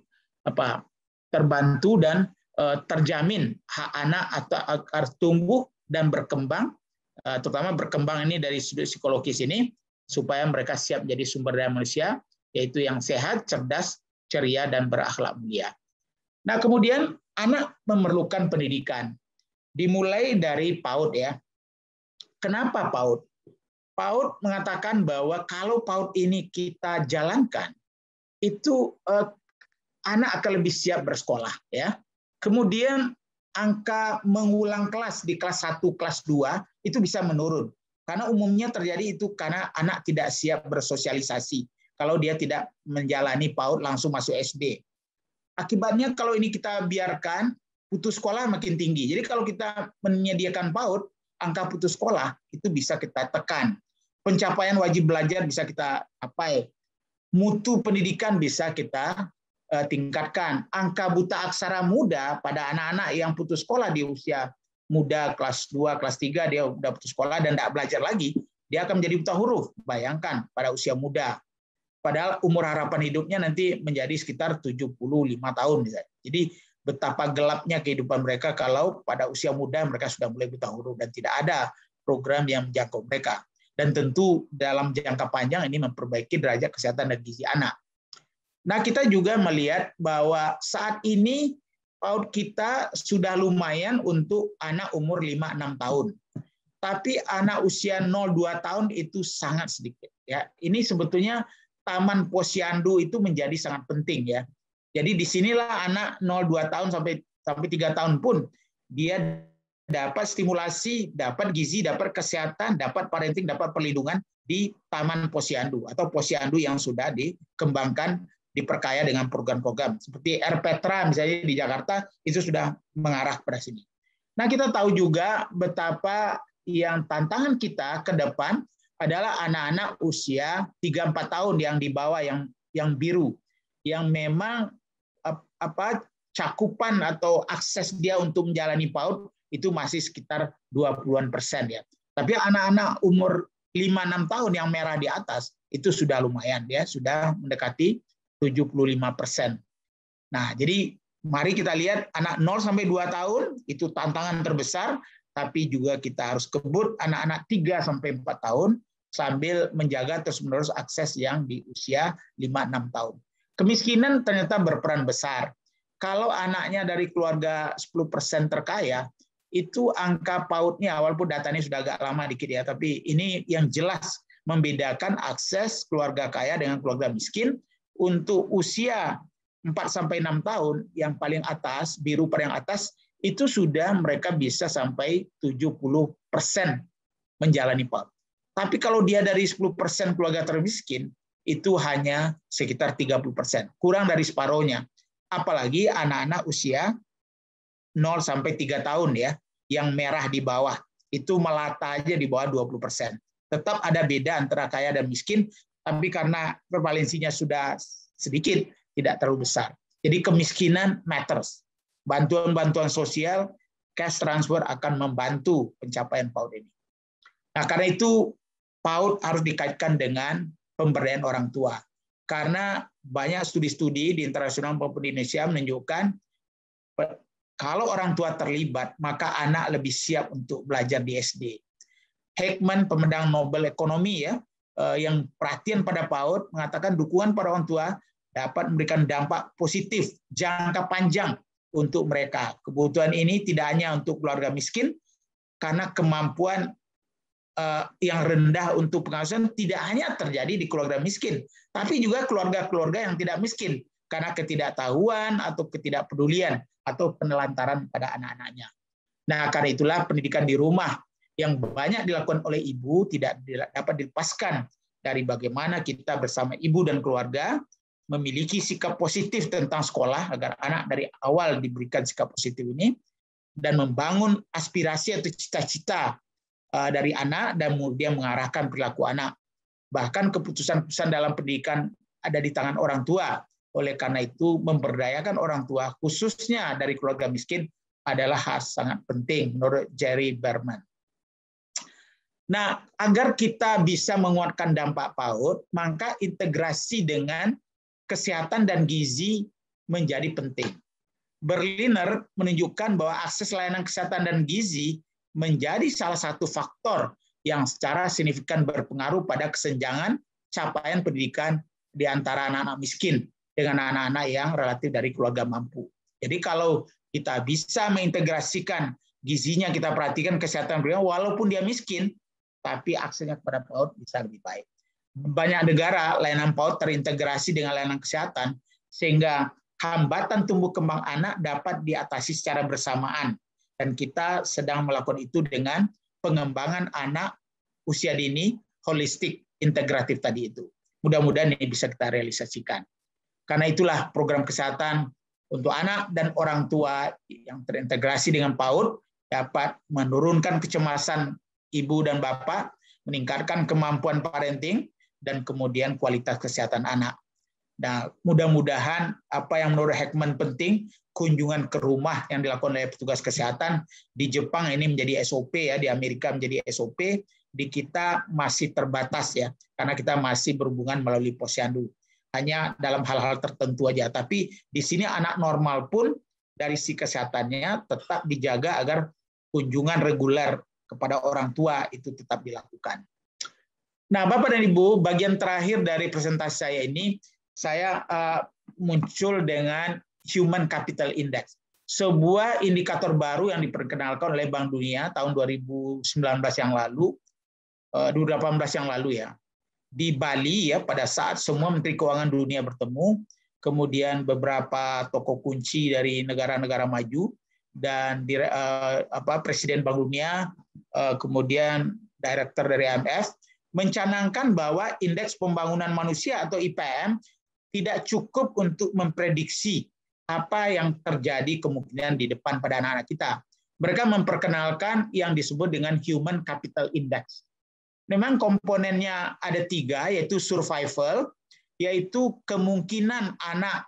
apa terbantu dan eh, terjamin hak anak atau agar tumbuh dan berkembang terutama berkembang ini dari sudut psikologis ini supaya mereka siap jadi sumber daya manusia yaitu yang sehat, cerdas, ceria dan berakhlak mulia. Nah, kemudian anak memerlukan pendidikan. Dimulai dari PAUD ya. Kenapa PAUD? PAUD mengatakan bahwa kalau PAUD ini kita jalankan itu eh, anak akan lebih siap bersekolah ya. Kemudian angka mengulang kelas di kelas 1, kelas 2 itu bisa menurun. Karena umumnya terjadi itu karena anak tidak siap bersosialisasi. Kalau dia tidak menjalani PAUD langsung masuk SD. Akibatnya kalau ini kita biarkan, putus sekolah makin tinggi. Jadi kalau kita menyediakan PAUD, angka putus sekolah itu bisa kita tekan. Pencapaian wajib belajar bisa kita apa ya? Mutu pendidikan bisa kita tingkatkan. Angka buta aksara muda pada anak-anak yang putus sekolah di usia muda kelas 2, kelas 3 dia udah putus sekolah dan tidak belajar lagi, dia akan menjadi buta huruf. Bayangkan pada usia muda. Padahal umur harapan hidupnya nanti menjadi sekitar 75 tahun misalnya. Jadi betapa gelapnya kehidupan mereka kalau pada usia muda mereka sudah mulai buta huruf dan tidak ada program yang menjangkau mereka. Dan tentu dalam jangka panjang ini memperbaiki derajat kesehatan dan gizi anak. Nah, kita juga melihat bahwa saat ini PAUD kita sudah lumayan untuk anak umur 5-6 tahun. Tapi anak usia 0-2 tahun itu sangat sedikit. Ya, Ini sebetulnya Taman Posyandu itu menjadi sangat penting ya. Jadi di sinilah anak 0-2 tahun sampai sampai 3 tahun pun dia dapat stimulasi, dapat gizi, dapat kesehatan, dapat parenting, dapat perlindungan di Taman Posyandu atau Posyandu yang sudah dikembangkan diperkaya dengan program-program seperti Air Petra misalnya di Jakarta itu sudah mengarah pada sini. Nah, kita tahu juga betapa yang tantangan kita ke depan adalah anak-anak usia 3-4 tahun yang di bawah yang yang biru yang memang apa cakupan atau akses dia untuk menjalani PAUD itu masih sekitar 20-an persen ya. Tapi anak-anak umur 5-6 tahun yang merah di atas itu sudah lumayan ya, sudah mendekati 75 persen. Nah, jadi mari kita lihat anak 0 sampai 2 tahun itu tantangan terbesar, tapi juga kita harus kebut anak-anak 3 sampai 4 tahun sambil menjaga terus-menerus akses yang di usia 5-6 tahun. Kemiskinan ternyata berperan besar. Kalau anaknya dari keluarga 10% terkaya, itu angka pautnya, walaupun datanya sudah agak lama dikit ya, tapi ini yang jelas membedakan akses keluarga kaya dengan keluarga miskin untuk usia 4 sampai 6 tahun yang paling atas, biru pada yang atas itu sudah mereka bisa sampai 70% menjalani PAUD. Tapi kalau dia dari 10% keluarga termiskin, itu hanya sekitar 30%, kurang dari separohnya. Apalagi anak-anak usia 0 sampai 3 tahun ya, yang merah di bawah. Itu melata aja di bawah 20%. Tetap ada beda antara kaya dan miskin, tapi karena prevalensinya sudah sedikit, tidak terlalu besar. Jadi kemiskinan matters. Bantuan-bantuan sosial, cash transfer akan membantu pencapaian PAUD ini. Nah, karena itu PAUD harus dikaitkan dengan pemberdayaan orang tua. Karena banyak studi-studi di internasional maupun di Indonesia menunjukkan kalau orang tua terlibat, maka anak lebih siap untuk belajar di SD. Heckman, pemenang Nobel Ekonomi ya, yang perhatian pada PAUD, mengatakan dukungan pada orang tua dapat memberikan dampak positif jangka panjang untuk mereka. Kebutuhan ini tidak hanya untuk keluarga miskin, karena kemampuan Eh, yang rendah untuk pengawasan tidak hanya terjadi di keluarga miskin, tapi juga keluarga-keluarga yang tidak miskin karena ketidaktahuan atau ketidakpedulian atau penelantaran pada anak-anaknya. Nah, karena itulah pendidikan di rumah yang banyak dilakukan oleh ibu tidak dapat dilepaskan dari bagaimana kita bersama ibu dan keluarga memiliki sikap positif tentang sekolah agar anak dari awal diberikan sikap positif ini dan membangun aspirasi atau cita-cita Eh, dari anak dan kemudian mengarahkan perilaku anak. Bahkan keputusan-keputusan dalam pendidikan ada di tangan orang tua. Oleh karena itu, memberdayakan orang tua, khususnya dari keluarga miskin, adalah hal sangat penting menurut Jerry Berman. Nah, agar kita bisa menguatkan dampak PAUD, maka integrasi dengan kesehatan dan gizi menjadi penting. Berliner menunjukkan bahwa akses layanan kesehatan dan gizi menjadi salah satu faktor yang secara signifikan berpengaruh pada kesenjangan capaian pendidikan di antara anak-anak miskin dengan anak-anak yang relatif dari keluarga mampu. Jadi kalau kita bisa mengintegrasikan gizinya kita perhatikan kesehatan beliau walaupun dia miskin tapi aksesnya kepada PAUD bisa lebih baik. Banyak negara layanan PAUD terintegrasi dengan layanan kesehatan sehingga hambatan tumbuh kembang anak dapat diatasi secara bersamaan dan kita sedang melakukan itu dengan pengembangan anak usia dini holistik integratif tadi itu. Mudah-mudahan ini bisa kita realisasikan. Karena itulah program kesehatan untuk anak dan orang tua yang terintegrasi dengan PAUD dapat menurunkan kecemasan ibu dan bapak, meningkatkan kemampuan parenting, dan kemudian kualitas kesehatan anak. Nah, mudah-mudahan apa yang menurut Heckman penting, kunjungan ke rumah yang dilakukan oleh petugas kesehatan di Jepang ini menjadi SOP ya, di Amerika menjadi SOP, di kita masih terbatas ya, karena kita masih berhubungan melalui posyandu. Hanya dalam hal-hal tertentu aja. Tapi di sini anak normal pun dari si kesehatannya tetap dijaga agar kunjungan reguler kepada orang tua itu tetap dilakukan. Nah, Bapak dan Ibu, bagian terakhir dari presentasi saya ini saya uh, muncul dengan Human Capital Index, sebuah indikator baru yang diperkenalkan oleh Bank Dunia tahun 2019 yang lalu, uh, 2018 yang lalu ya, di Bali ya pada saat semua Menteri Keuangan dunia bertemu, kemudian beberapa tokoh kunci dari negara-negara maju dan uh, apa Presiden Bank Dunia, uh, kemudian Direktur dari IMF mencanangkan bahwa indeks pembangunan manusia atau IPM tidak cukup untuk memprediksi apa yang terjadi kemungkinan di depan pada anak-anak kita. Mereka memperkenalkan yang disebut dengan Human Capital Index. memang komponennya ada tiga, yaitu survival, yaitu kemungkinan anak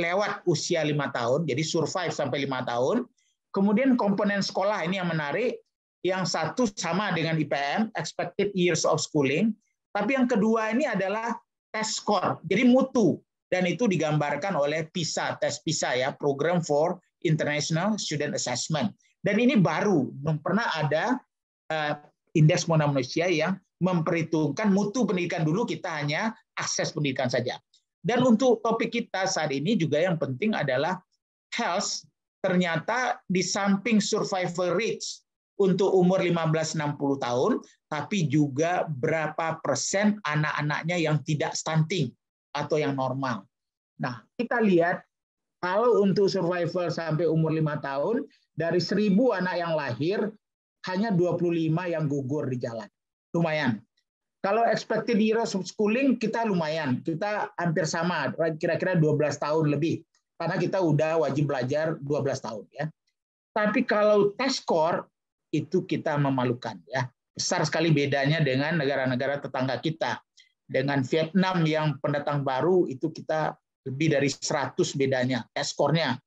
lewat usia lima tahun, jadi survive sampai lima tahun. Kemudian komponen sekolah ini yang menarik, yang satu sama dengan IPM, expected years of schooling, tapi yang kedua ini adalah test score, jadi mutu, dan itu digambarkan oleh PISA, tes PISA ya, Program for International Student Assessment. Dan ini baru, belum pernah ada eh, indeks manusia yang memperhitungkan mutu pendidikan dulu kita hanya akses pendidikan saja. Dan untuk topik kita saat ini juga yang penting adalah health ternyata di samping survival rates untuk umur 15-60 tahun, tapi juga berapa persen anak-anaknya yang tidak stunting atau yang normal. Nah, kita lihat kalau untuk survival sampai umur 5 tahun, dari 1000 anak yang lahir, hanya 25 yang gugur di jalan. Lumayan. Kalau expected year of schooling kita lumayan, kita hampir sama, kira-kira 12 tahun lebih. Karena kita udah wajib belajar 12 tahun ya. Tapi kalau test score itu kita memalukan ya. Besar sekali bedanya dengan negara-negara tetangga kita. Dengan Vietnam yang pendatang baru itu kita lebih dari 100 bedanya test score-nya.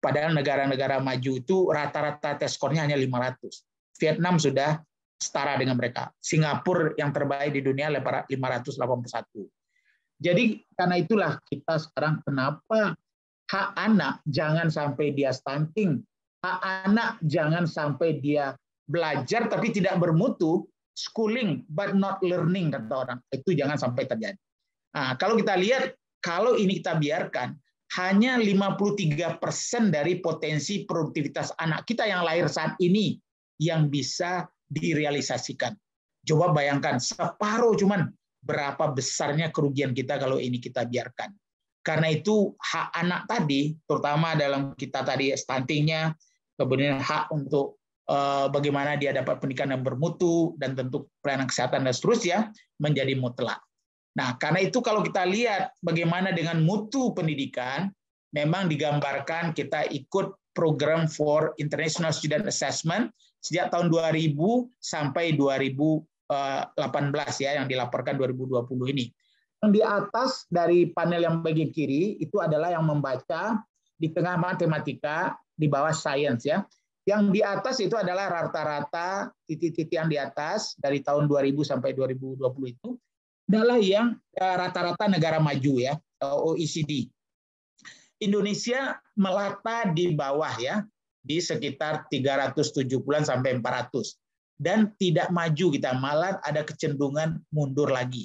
Padahal negara-negara maju itu rata-rata tes skornya hanya 500. Vietnam sudah setara dengan mereka. Singapura yang terbaik di dunia 581. Jadi karena itulah kita sekarang kenapa hak anak jangan sampai dia stunting, hak anak jangan sampai dia belajar tapi tidak bermutu, schooling but not learning kata orang. Itu jangan sampai terjadi. Nah, kalau kita lihat kalau ini kita biarkan, hanya 53% dari potensi produktivitas anak kita yang lahir saat ini yang bisa direalisasikan. Coba bayangkan, separuh cuman berapa besarnya kerugian kita kalau ini kita biarkan. Karena itu hak anak tadi, terutama dalam kita tadi stuntingnya, kemudian hak untuk eh, bagaimana dia dapat pendidikan yang bermutu dan tentu pelayanan kesehatan dan seterusnya menjadi mutlak. Nah, karena itu kalau kita lihat bagaimana dengan mutu pendidikan, memang digambarkan kita ikut program for International Student Assessment sejak tahun 2000 sampai 2018 ya yang dilaporkan 2020 ini. Yang di atas dari panel yang bagian kiri itu adalah yang membaca di tengah matematika, di bawah sains ya. Yang di atas itu adalah rata-rata titik-titik yang di atas dari tahun 2000 sampai 2020 itu adalah yang eh, rata-rata negara maju ya, eh, OECD. Indonesia melata di bawah ya, di sekitar 370-an sampai 400 dan tidak maju kita malah ada kecenderungan mundur lagi.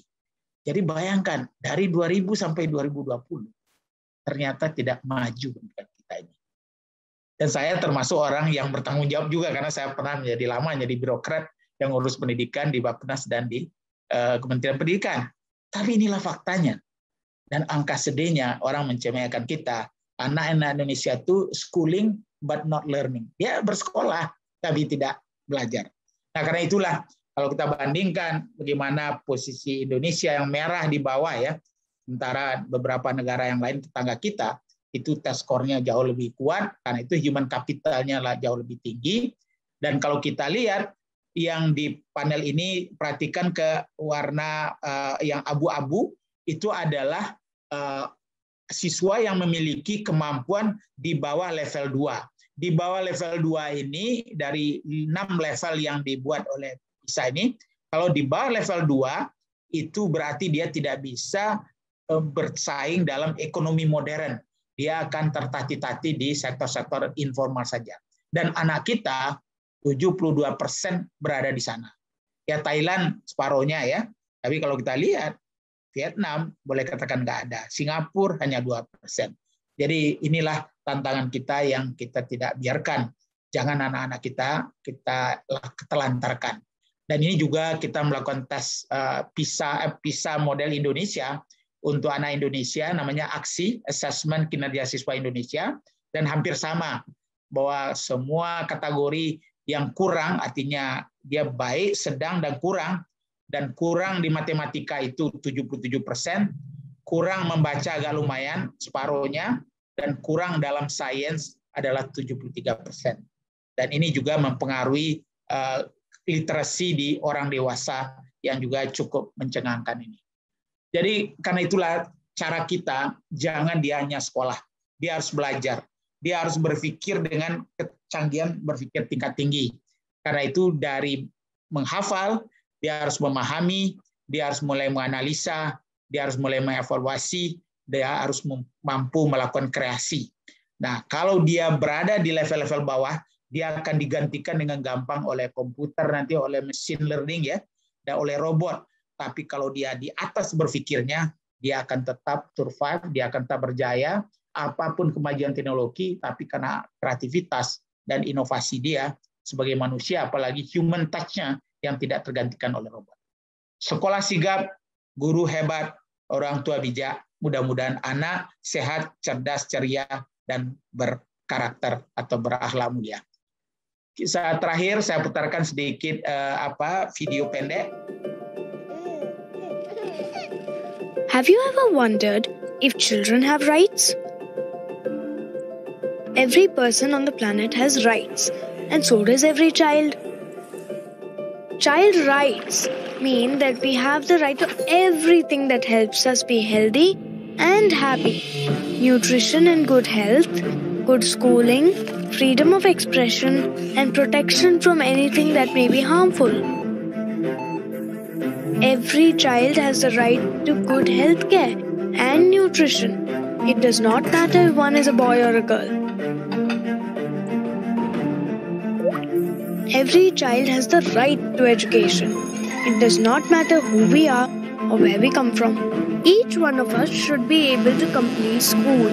Jadi bayangkan dari 2000 sampai 2020 ternyata tidak maju kita ini. Dan saya termasuk orang yang bertanggung jawab juga karena saya pernah menjadi lama jadi birokrat yang ngurus pendidikan di Bappenas dan di Eh, Kementerian Pendidikan. Tapi inilah faktanya. Dan angka sedihnya orang mencemehkan kita. Anak-anak Indonesia itu schooling but not learning. Dia bersekolah tapi tidak belajar. Nah karena itulah kalau kita bandingkan bagaimana posisi Indonesia yang merah di bawah ya, sementara beberapa negara yang lain tetangga kita itu tes skornya jauh lebih kuat karena itu human capitalnya lah jauh lebih tinggi dan kalau kita lihat yang di panel ini perhatikan ke warna uh, yang abu-abu itu adalah uh, siswa yang memiliki kemampuan di bawah level 2. Di bawah level 2 ini dari 6 level yang dibuat oleh PISA ini, kalau di bawah level 2 itu berarti dia tidak bisa uh, bersaing dalam ekonomi modern. Dia akan tertati-tati di sektor-sektor informal saja. Dan anak kita 72 persen berada di sana. Ya Thailand separohnya ya, tapi kalau kita lihat Vietnam boleh katakan nggak ada, Singapura hanya 2 persen. Jadi inilah tantangan kita yang kita tidak biarkan. Jangan anak-anak kita kita telantarkan. Dan ini juga kita melakukan tes eh, PISA eh, PISA model Indonesia untuk anak Indonesia namanya Aksi Assessment Kinerja Siswa Indonesia dan hampir sama bahwa semua kategori yang kurang artinya dia baik, sedang, dan kurang. Dan kurang di matematika itu 77 persen, kurang membaca agak lumayan, separuhnya, dan kurang dalam sains adalah 73 persen. Dan ini juga mempengaruhi uh, literasi di orang dewasa yang juga cukup mencengangkan ini. Jadi karena itulah cara kita jangan dia hanya sekolah, dia harus belajar, dia harus berpikir dengan kecanggihan berpikir tingkat tinggi. Karena itu dari menghafal, dia harus memahami, dia harus mulai menganalisa, dia harus mulai mengevaluasi, dia harus mampu melakukan kreasi. Nah, kalau dia berada di level-level bawah, dia akan digantikan dengan gampang oleh komputer nanti oleh machine learning ya dan oleh robot. Tapi kalau dia di atas berpikirnya, dia akan tetap survive, dia akan tetap berjaya apa pun kemajuan teknologi, tapi karena kreativitas dan inovasi dia sebagai manusia, apalagi human touch-nya yang tidak tergantikan oleh robot. Sekolah sigap, guru hebat, orang tua bijak, mudah-mudahan anak sehat, cerdas, ceria, dan berkarakter atau berakhlak mulia. Saat terakhir saya putarkan sedikit uh, apa video pendek.
Have you ever wondered if children have rights? Every person on the planet has rights, and so does every child. Child rights mean that we have the right to everything that helps us be healthy and happy nutrition and good health, good schooling, freedom of expression, and protection from anything that may be harmful. Every child has the right to good health care and nutrition. It does not matter if one is a boy or a girl. Every child has the right to education. It does not matter who we are or where we come from. Each one of us should be able to complete school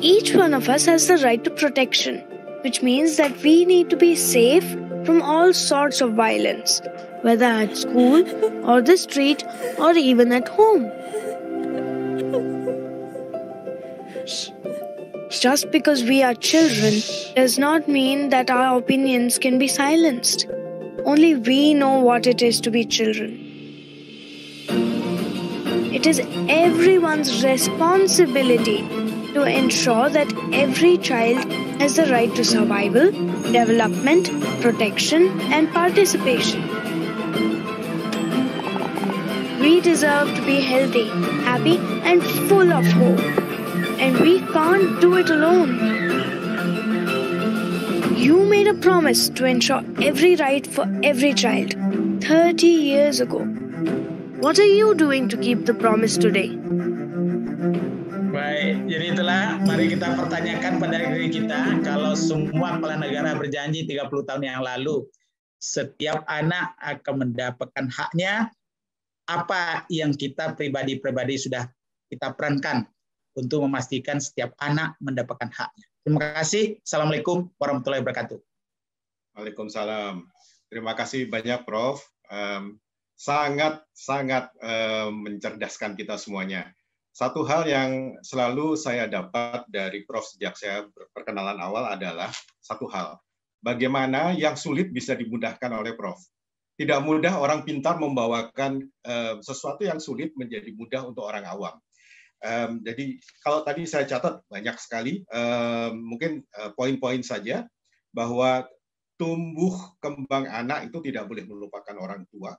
Each one of us has the right to protection, which means that we need to be safe from all sorts of violence, whether at school or the street or even at home. Just because we are children does not mean that our opinions can be silenced. Only we know what it is to be children. It is everyone's responsibility to ensure that every child has the right to survival, development, protection, and participation. We deserve to be healthy, happy, and full of hope. And we can't do it alone. You made a promise to ensure every right for every child 30 years ago. What are you doing to keep the promise today?
Baik, jadi itulah mari kita pertanyakan pada diri kita kalau semua kepala negara berjanji 30 tahun yang lalu setiap anak akan mendapatkan haknya apa yang kita pribadi-pribadi sudah kita perankan untuk memastikan setiap anak mendapatkan haknya. Terima kasih. Assalamualaikum warahmatullahi wabarakatuh.
Waalaikumsalam. Terima kasih banyak Prof. Sangat sangat um, mencerdaskan kita semuanya satu hal yang selalu saya dapat dari Prof sejak saya perkenalan awal adalah satu hal. Bagaimana yang sulit bisa dimudahkan oleh Prof. Tidak mudah orang pintar membawakan uh, sesuatu yang sulit menjadi mudah untuk orang awam. Um, jadi kalau tadi saya catat banyak sekali, um, mungkin uh, poin-poin saja bahwa tumbuh kembang anak itu tidak boleh melupakan orang tua.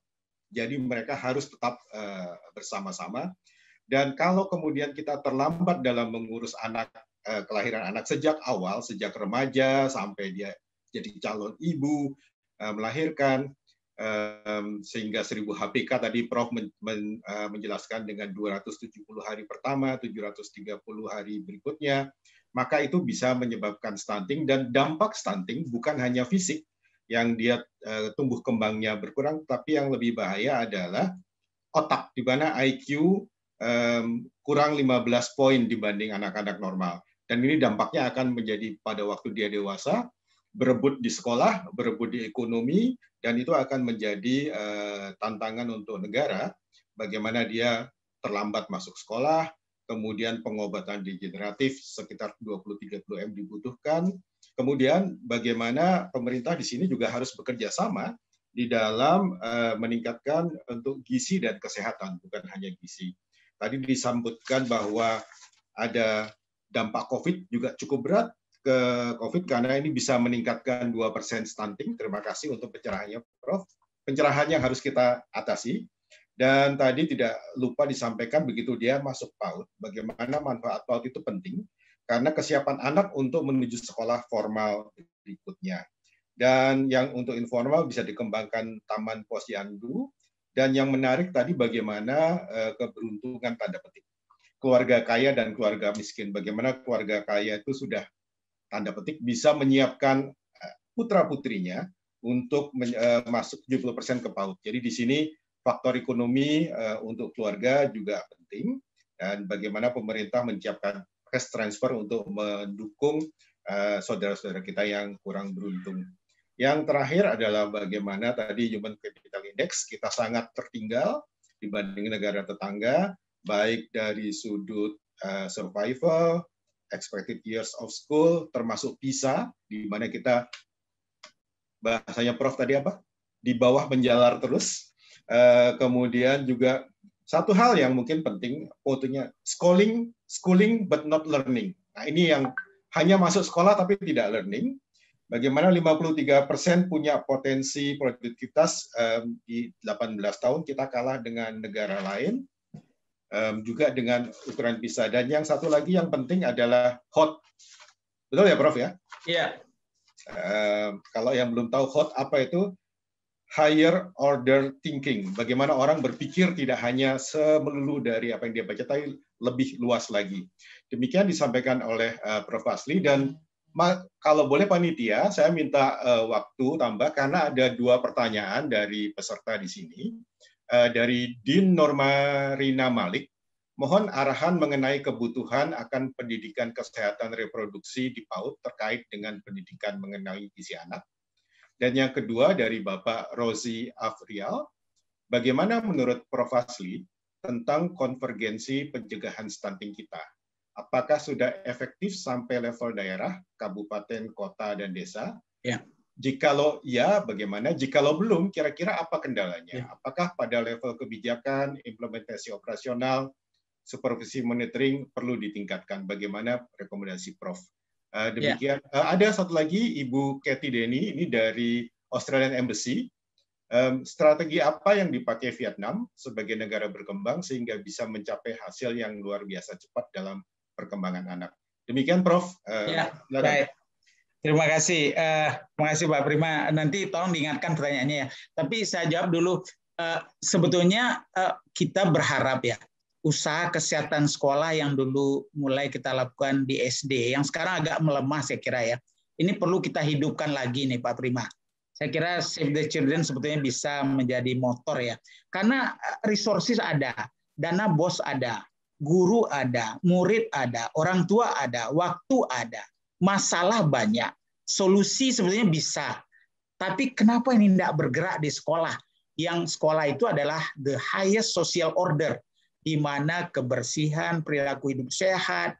Jadi mereka harus tetap uh, bersama-sama dan kalau kemudian kita terlambat dalam mengurus anak eh, kelahiran anak sejak awal, sejak remaja sampai dia jadi calon ibu, eh, melahirkan sehingga 1000 HPK tadi Prof eh, menjelaskan dengan 270 hari pertama, 730 hari berikutnya, maka itu bisa menyebabkan stunting dan dampak stunting bukan hanya fisik yang dia tumbuh kembangnya berkurang, tapi yang lebih bahaya adalah otak di mana IQ um, kurang 15 poin dibanding anak-anak normal. Dan ini dampaknya akan menjadi pada waktu dia dewasa, berebut di sekolah, berebut di ekonomi, dan itu akan menjadi uh, tantangan untuk negara, bagaimana dia terlambat masuk sekolah, kemudian pengobatan degeneratif sekitar 20-30 M dibutuhkan, kemudian bagaimana pemerintah di sini juga harus bekerja sama di dalam uh, meningkatkan untuk gizi dan kesehatan, bukan hanya gizi. Tadi disambutkan bahwa ada dampak COVID juga cukup berat ke COVID karena ini bisa meningkatkan 2% stunting. Terima kasih untuk pencerahannya, Prof. Pencerahan yang harus kita atasi. Dan tadi tidak lupa disampaikan begitu dia masuk PAUD, bagaimana manfaat PAUD itu penting karena kesiapan anak untuk menuju sekolah formal berikutnya. Dan yang untuk informal bisa dikembangkan Taman Posyandu. Dan yang menarik tadi bagaimana eh, keberuntungan tanda petik keluarga kaya dan keluarga miskin. Bagaimana keluarga kaya itu sudah tanda petik bisa menyiapkan eh, putra putrinya untuk uh, masuk 70% ke PAUD. Jadi di sini faktor ekonomi uh, untuk keluarga juga penting dan bagaimana pemerintah menyiapkan cash transfer untuk mendukung saudara-saudara kita yang kurang beruntung. Yang terakhir adalah bagaimana tadi Human Capital Index kita sangat tertinggal dibanding negara tetangga, baik dari sudut survival, expected years of school, termasuk PISA, di mana kita bahasanya Prof tadi apa? Di bawah menjalar terus. Uh, kemudian juga satu hal yang mungkin penting, fotonya schooling, schooling but not learning. Nah ini yang hanya masuk sekolah tapi tidak learning. Bagaimana 53 persen punya potensi produktivitas um, di 18 tahun kita kalah dengan negara lain juga dengan ukuran PISA. Dan yang satu lagi yang penting adalah hot. Betul ya, Prof ya?
Iya.
Um, kalau yang belum tahu hot apa itu? Higher order thinking. Bagaimana orang berpikir tidak hanya semelulu dari apa yang dia baca, tapi lebih luas lagi. Demikian disampaikan oleh uh, Prof. Asli dan kalau boleh panitia, saya minta uh, waktu tambah karena ada dua pertanyaan dari peserta di sini. Eh, dari Din Norma Rina Malik, mohon arahan mengenai kebutuhan akan pendidikan kesehatan reproduksi di PAUD terkait dengan pendidikan mengenai gizi anak. Dan yang kedua dari Bapak Rozi Afrial, bagaimana menurut Prof. Asli tentang konvergensi pencegahan stunting kita? Apakah sudah efektif sampai level daerah, kabupaten, kota, dan desa?
Ya.
Jikalau ya, bagaimana? Jikalau belum, kira-kira apa kendalanya? Ya. Apakah pada level kebijakan, implementasi operasional, supervisi monitoring perlu ditingkatkan? Bagaimana rekomendasi Prof? Uh, demikian. Ya. Uh, ada satu lagi, Ibu Kathy Denny, ini dari Australian Embassy. Um, strategi apa yang dipakai Vietnam sebagai negara berkembang sehingga bisa mencapai hasil yang luar biasa cepat dalam perkembangan anak? Demikian, Prof.
Uh, ya, baik. Terima kasih. Uh, terima kasih Pak Prima. Nanti tolong diingatkan pertanyaannya ya. Tapi saya jawab dulu. Uh, sebetulnya uh, kita berharap ya usaha kesehatan sekolah yang dulu mulai kita lakukan di SD, yang sekarang agak melemah saya kira ya. Ini perlu kita hidupkan lagi nih Pak Prima. Saya kira Save the Children sebetulnya bisa menjadi motor ya. Karena resources ada, dana bos ada, guru ada, murid ada, orang tua ada, waktu ada masalah banyak, solusi sebetulnya bisa. Tapi kenapa ini tidak bergerak di sekolah? Yang sekolah itu adalah the highest social order, di mana kebersihan, perilaku hidup sehat,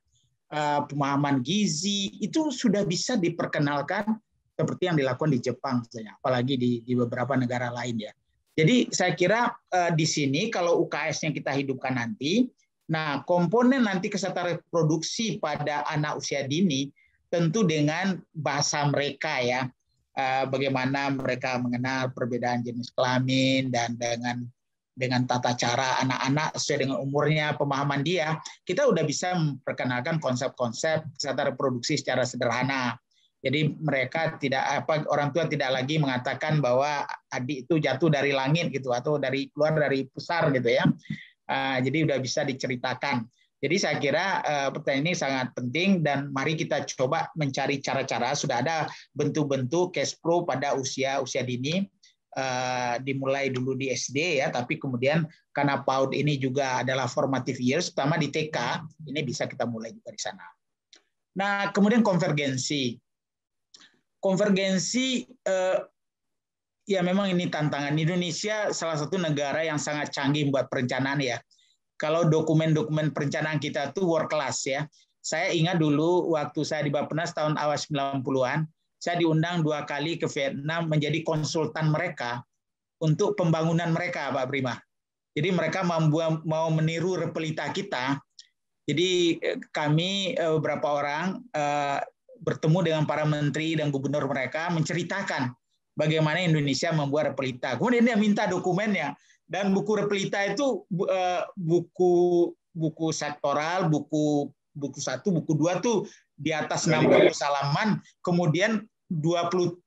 eh, pemahaman gizi, itu sudah bisa diperkenalkan seperti yang dilakukan di Jepang, misalnya, apalagi di, di beberapa negara lain ya. Jadi saya kira eh, di sini kalau UKS-nya kita hidupkan nanti, nah komponen nanti kesehatan reproduksi pada anak usia dini tentu dengan bahasa mereka ya eh, bagaimana mereka mengenal perbedaan jenis kelamin dan dengan dengan tata cara anak-anak sesuai dengan umurnya, pemahaman dia, kita udah bisa memperkenalkan konsep-konsep kesehatan reproduksi secara sederhana. Jadi mereka tidak apa orang tua tidak lagi mengatakan bahwa adik itu jatuh dari langit gitu atau dari keluar dari pusar gitu ya. Eh, jadi udah bisa diceritakan. Jadi saya kira uh, pertanyaan ini sangat penting dan mari kita coba mencari cara-cara. Sudah ada bentuk-bentuk cash flow pada usia usia dini uh, dimulai dulu di SD ya, tapi kemudian karena PAUD ini juga adalah formative years, pertama di TK, ini bisa kita mulai juga di sana. Nah, kemudian konvergensi. Konvergensi uh, ya memang ini tantangan. Indonesia salah satu negara yang sangat canggih buat perencanaan ya kalau dokumen-dokumen perencanaan kita itu world class ya. Saya ingat dulu waktu saya di Bappenas tahun awal 90-an, saya diundang dua kali ke Vietnam menjadi konsultan mereka untuk pembangunan mereka, Pak Prima. Jadi mereka membuat, mau meniru repelita kita. Jadi eh, kami eh, beberapa orang eh, bertemu dengan para menteri dan gubernur mereka menceritakan bagaimana Indonesia membuat repelita. Kemudian dia minta dokumennya dan buku repelita itu uh, buku buku sektoral, buku buku satu, buku dua tuh di atas 60 salaman, kemudian 27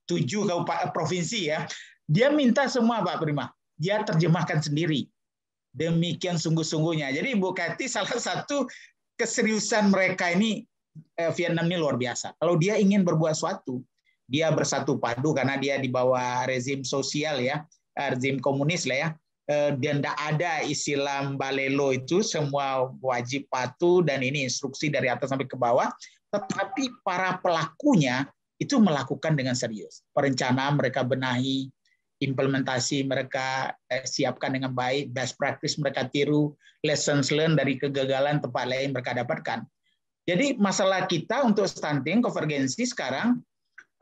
kabupaten provinsi ya. Dia minta semua Pak Prima. Dia terjemahkan sendiri. Demikian sungguh-sungguhnya. Jadi Ibu Kati salah satu keseriusan mereka ini eh, Vietnam ini luar biasa. Kalau dia ingin berbuat sesuatu, dia bersatu padu karena dia di bawah rezim sosial ya, eh, rezim komunis lah ya. Eh, dan tidak ada istilah balelo itu semua wajib patuh dan ini instruksi dari atas sampai ke bawah. Tetapi para pelakunya itu melakukan dengan serius. Perencanaan mereka benahi, implementasi mereka eh, siapkan dengan baik, best practice mereka tiru, lessons learned dari kegagalan tempat lain mereka dapatkan. Jadi masalah kita untuk stunting konvergensi sekarang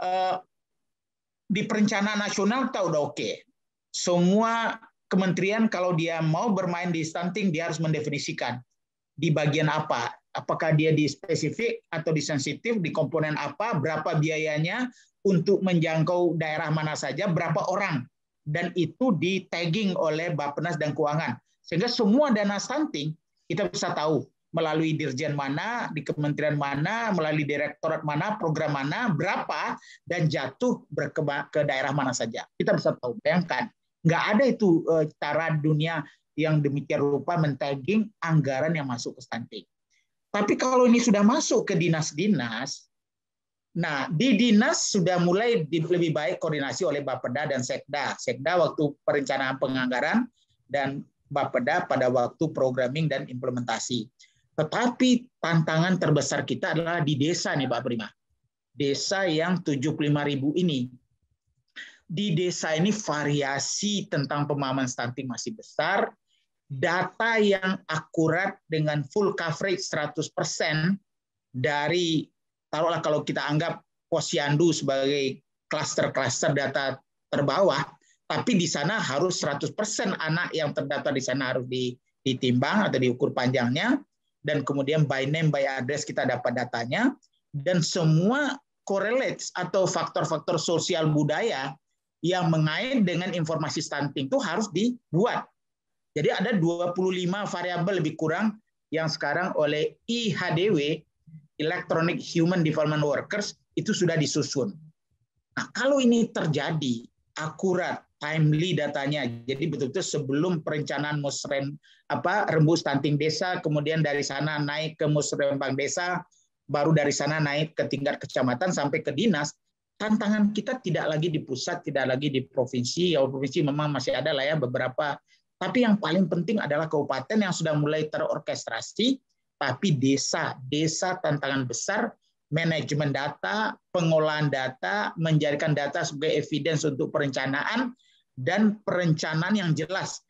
eh, di perencanaan nasional kita udah oke. Okay. Semua kementerian kalau dia mau bermain di stunting dia harus mendefinisikan di bagian apa apakah dia di spesifik atau di sensitif, di komponen apa, berapa biayanya untuk menjangkau daerah mana saja, berapa orang. Dan itu di tagging oleh Bappenas dan Keuangan. Sehingga semua dana stunting kita bisa tahu melalui dirjen mana, di kementerian mana, melalui direktorat mana, program mana, berapa, dan jatuh ke daerah mana saja. Kita bisa tahu. Bayangkan, nggak ada itu eh, cara dunia yang demikian rupa mentagging anggaran yang masuk ke stunting. Tapi kalau ini sudah masuk ke dinas-dinas, nah di dinas sudah mulai lebih baik koordinasi oleh Bapeda dan Sekda. Sekda waktu perencanaan penganggaran dan Bapeda pada waktu programming dan implementasi. Tetapi tantangan terbesar kita adalah di desa nih Pak Prima. Desa yang 75 ribu ini. Di desa ini variasi tentang pemahaman stunting masih besar, data yang akurat dengan full coverage 100% dari taruhlah kalau kita anggap posyandu sebagai klaster-klaster data terbawah, tapi di sana harus 100% anak yang terdaftar di sana harus ditimbang atau diukur panjangnya, dan kemudian by name, by address kita dapat datanya, dan semua correlates atau faktor-faktor sosial budaya yang mengait dengan informasi stunting itu harus dibuat jadi ada 25 variabel lebih kurang yang sekarang oleh IHDW, Electronic Human Development Workers, itu sudah disusun. Nah, kalau ini terjadi, akurat, timely datanya, jadi betul-betul sebelum perencanaan musrem apa rembus stunting desa, kemudian dari sana naik ke musrembang desa, baru dari sana naik ke tingkat kecamatan sampai ke dinas, tantangan kita tidak lagi di pusat, tidak lagi di provinsi. Ya provinsi memang masih ada lah ya beberapa tapi yang paling penting adalah kabupaten yang sudah mulai terorkestrasi, tapi desa, desa tantangan besar, manajemen data, pengolahan data, menjadikan data sebagai evidence untuk perencanaan, dan perencanaan yang jelas.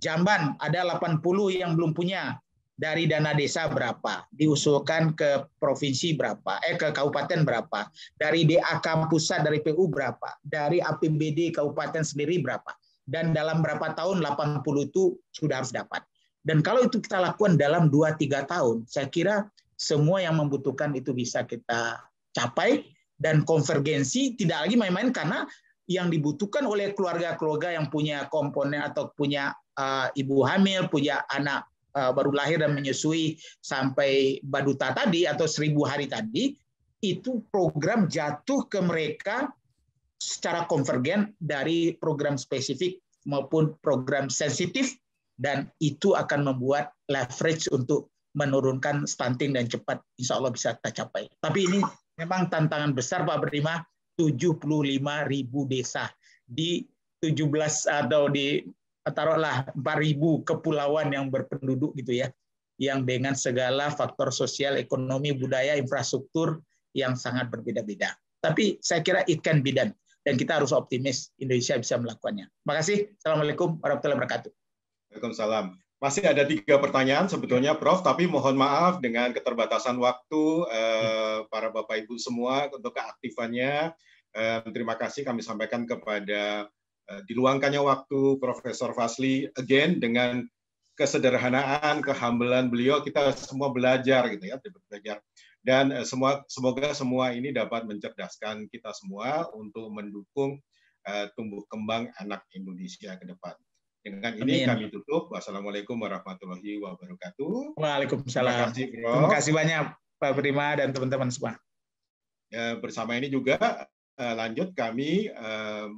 Jamban ada 80 yang belum punya dari dana desa berapa, diusulkan ke provinsi berapa, eh ke kabupaten berapa, dari DAK pusat dari PU berapa, dari APBD kabupaten sendiri berapa? Dan dalam berapa tahun 80 itu sudah harus dapat. Dan kalau itu kita lakukan dalam 2-3 tahun, saya kira semua yang membutuhkan itu bisa kita capai. Dan konvergensi tidak lagi main-main karena yang dibutuhkan oleh keluarga-keluarga yang punya komponen atau punya uh, ibu hamil, punya anak baru lahir dan menyusui sampai baduta tadi atau seribu hari tadi, itu program jatuh ke mereka secara konvergen dari program spesifik maupun program sensitif dan itu akan membuat leverage untuk menurunkan stunting dan cepat insya Allah bisa kita capai. Tapi ini memang tantangan besar Pak Berima, 75 ribu desa di 17 atau di taruhlah 4 ribu kepulauan yang berpenduduk gitu ya, yang dengan segala faktor sosial, ekonomi, budaya, infrastruktur yang sangat berbeda-beda. Tapi saya kira it can be done dan kita harus optimis Indonesia bisa melakukannya. Terima kasih. Assalamualaikum warahmatullahi wabarakatuh.
Waalaikumsalam. Masih ada tiga pertanyaan sebetulnya, Prof. Tapi mohon maaf dengan keterbatasan waktu eh, para Bapak Ibu semua untuk keaktifannya. Eh, terima kasih kami sampaikan kepada diluangkannya waktu Profesor Fasli again dengan kesederhanaan, kehambelan beliau kita semua belajar gitu ya, belajar dan uh, semua semoga semua ini dapat mencerdaskan kita semua untuk mendukung uh, tumbuh kembang anak Indonesia ke depan. Dengan ini Amin. kami tutup. Wassalamualaikum warahmatullahi wabarakatuh.
Waalaikumsalam. Terima kasih, Bro. Terima kasih banyak Pak Prima dan teman-teman semua.
Ya, bersama ini juga uh, lanjut kami uh,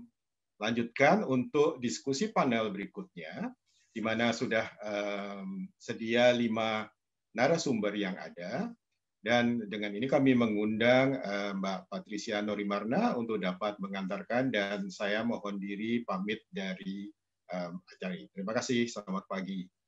lanjutkan untuk diskusi panel berikutnya, di mana sudah um, sedia lima narasumber yang ada. Dan dengan ini kami mengundang uh, Mbak Patricia Norimarna untuk dapat mengantarkan dan saya mohon diri pamit dari um, acara ini. Terima kasih, selamat pagi.